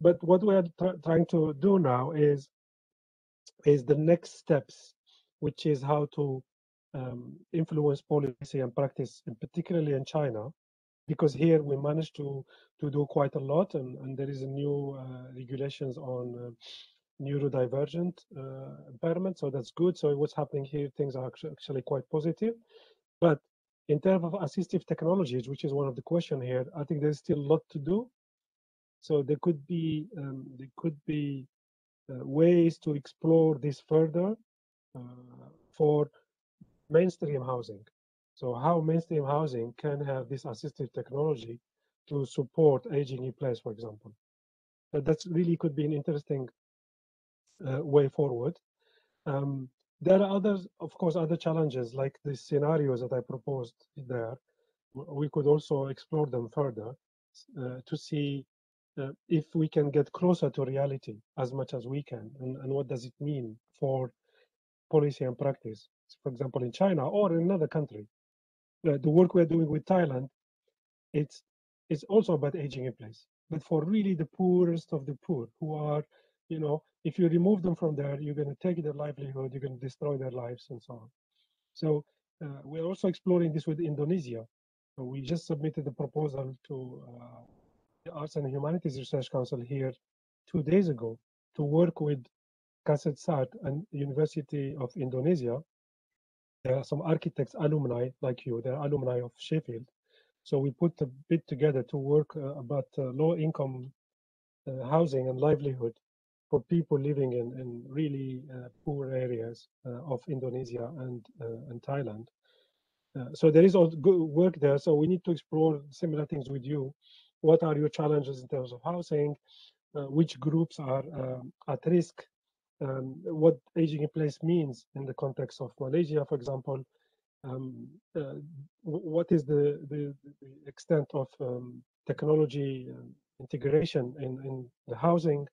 but what we are trying to do now is is the next steps, which is how to um, influence policy and practice, and particularly in China, because here we managed to to do quite a lot, and, and there is a new uh, regulations on uh, neurodivergent uh, impairment, so that's good. So what's happening here, things are actually quite positive. But in terms of assistive technologies, which is one of the question here, I think there's still a lot to do. So there could be um, there could be uh, ways to explore this further uh, for mainstream housing. So how mainstream housing can have this assistive technology to support aging in place, for example. But that's really could be an interesting way forward. Um, there are others, of course, other challenges like the scenarios that I proposed there. We could also explore them further uh, to see uh, if we can get closer to reality as much as we can, and, and what does it mean for policy and practice, for example, in China or in another country. Uh, the work we're doing with Thailand, it's it's also about aging in place, but for really the poorest of the poor who are you know, if you remove them from there, you're going to take their livelihood, you're going to destroy their lives, and so on. So uh, we're also exploring this with Indonesia. So we just submitted a proposal to uh, the Arts and Humanities Research Council here two days ago to work with Kasetsart and University of Indonesia. There are some architects, alumni like you, they're alumni of Sheffield. So we put a bit together to work uh, about uh, low income uh, housing and livelihood for people living in, in really uh, poor areas uh, of Indonesia and, uh, and Thailand. so there is also good work there. So we need to explore similar things with you. What are your challenges in terms of housing? which groups are um, at risk um, what aging in place means in the context of Malaysia, for example. Um, uh, what is the, the, the extent of um, technology integration in, in the housing?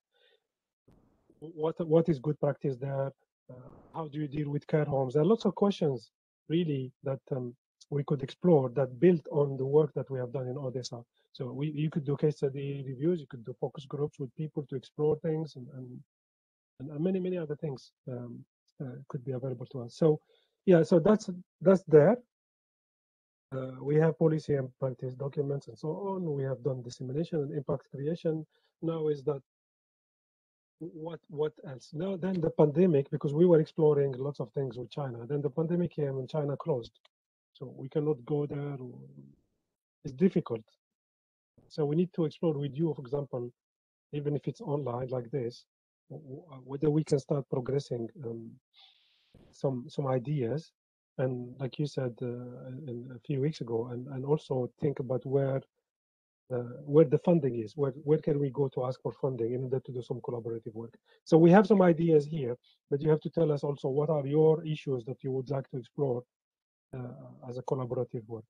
What what is good practice there? Uh, how do you deal with care homes? There are lots of questions really that um, we could explore that built on the work that we have done in ODESSA. So we you could do case study reviews, you could do focus groups with people to explore things, and and, and many many other things um, uh, could be available to us. So yeah, so that's that's there. Uh, we have policy and practice documents and so on. We have done dissemination and impact creation. Now is that what what else? No, then the pandemic, because we were exploring lots of things with China. Then the pandemic came and China closed, so we cannot go there. It's difficult. So we need to explore with you, for example, even if it's online like this, whether we can start progressing um, some some ideas, and like you said uh, a few weeks ago, and and also think about where uh, where the funding is, where, where can we go to ask for funding in order to do some collaborative work. So we have some ideas here, but you have to tell us also what are your issues that you would like to explore uh, as a collaborative work.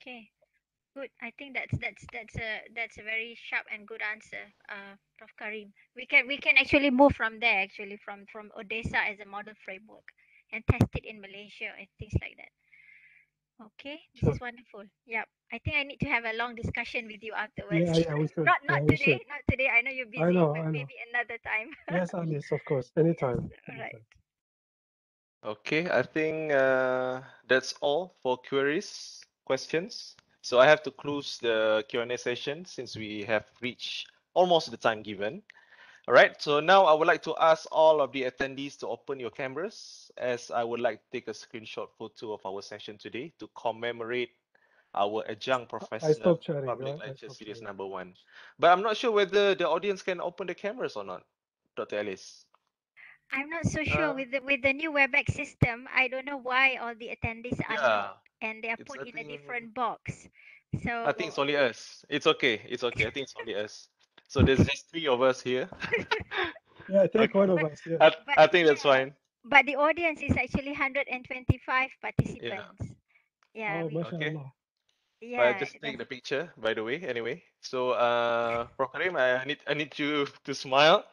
Okay, good. I think that's that's that's a that's a very sharp and good answer, uh, Prof. Karim. We can we can actually move from there actually from from ODESSA as a model framework and test it in Malaysia and things like that. Okay, this Sure. is wonderful. Yeah, I think I need to have a long discussion with you afterwards. yeah, yeah, we should. not Yeah, not we today, should. not today. I know you're busy, I know, but I know. maybe another time. Yes, Alice, of course. Anytime. All right. Okay, I think uh, that's all for queries, questions. So I have to close the Q&A session since we have reached almost the time given. All right, so now I would like to ask all of the attendees to open your cameras as I would like to take a screenshot photo of our session today to commemorate our adjunct professor sharing, public right? Lecture series sharing. number one. But I'm not sure whether the audience can open the cameras or not, Dr. Alice. I'm not so sure Uh, with the with the new WebEx system. I don't know why all the attendees are Yeah, and they are put I in a different box. So I think it's only us. It's okay. It's okay. I think it's only us. So there's just three of us here. Yeah, take one of us. Yeah. I, But I think that's fine. but the audience is actually 125 participants. Yeah, Oh, we- Okay. mashallah. But yeah. I just take that's- the picture, by the way. Anyway, so uh, Prof Karim, I need I need you to smile.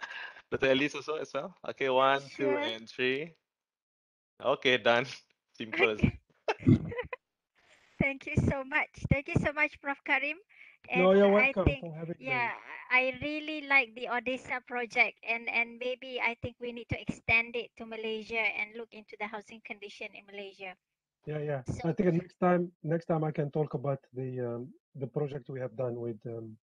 Dr. Alice also as well. Okay, one, two, and three. Okay, done. Simple. as- Thank you so much. Thank you so much, Prof. Karim. And No, you're I welcome think, having me. yeah, I really like the ODESSA project, and and maybe I think we need to extend it to Malaysia and look into the housing condition in Malaysia. Yeah, yeah. So- I think next time, next time I can talk about the um, the project we have done with um,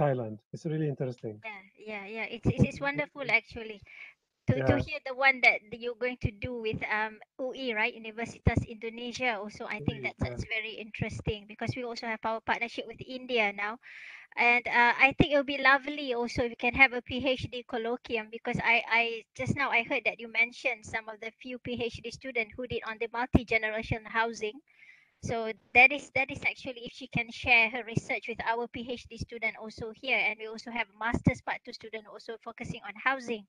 Thailand. It's really interesting. Yeah, yeah, yeah. It's it's, it's wonderful actually. To, to hear the one that you're going to do with um UI, right? Universitas Indonesia also. I think UI, that's that's very interesting because we also have our partnership with India now. And uh, I think it would be lovely also if we can have a PhD colloquium because I, I just now I heard that you mentioned some of the few PhD students who did on the multi-generational housing. So that is that is actually if she can share her research with our PhD student also here, and we also have master's part two student also focusing on housing.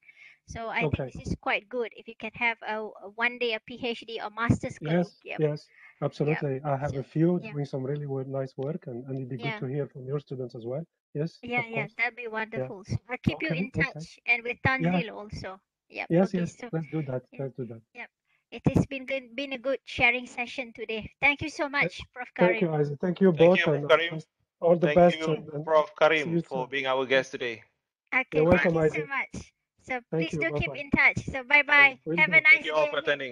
So I Okay. think this is quite good if you can have a, a one day a PhD or master's Yes, colloquium. yes, absolutely. I have So, a few yeah. doing some really nice work, and, and it'd be Yeah. good to hear from your students as well. Yes, Yeah, yeah, that'd be wonderful. So I'll keep you Okay, in okay. touch and with Tanzil also. Yep. Yes, okay, yes. So Let's do that. yeah. Let's do that. It has been good, been a good sharing session today. Thank you so much, Prof. Karim. Thank you, Iziq. Thank you both. Thank both, you, and Karim. all the Thank best. you, and, and Prof Karim, you for soon. being our guest today. Okay, You're thank welcome, you so much. So Thank please you. do keep Bye-bye. in touch. So bye bye. Will Have a nice Thank you all day. for attending.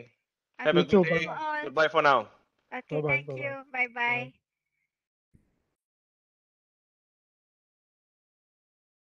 Okay, Have a You too. good day. Bye-bye. Goodbye for now. Okay, Bye-bye, thank bye-bye. you. Bye bye.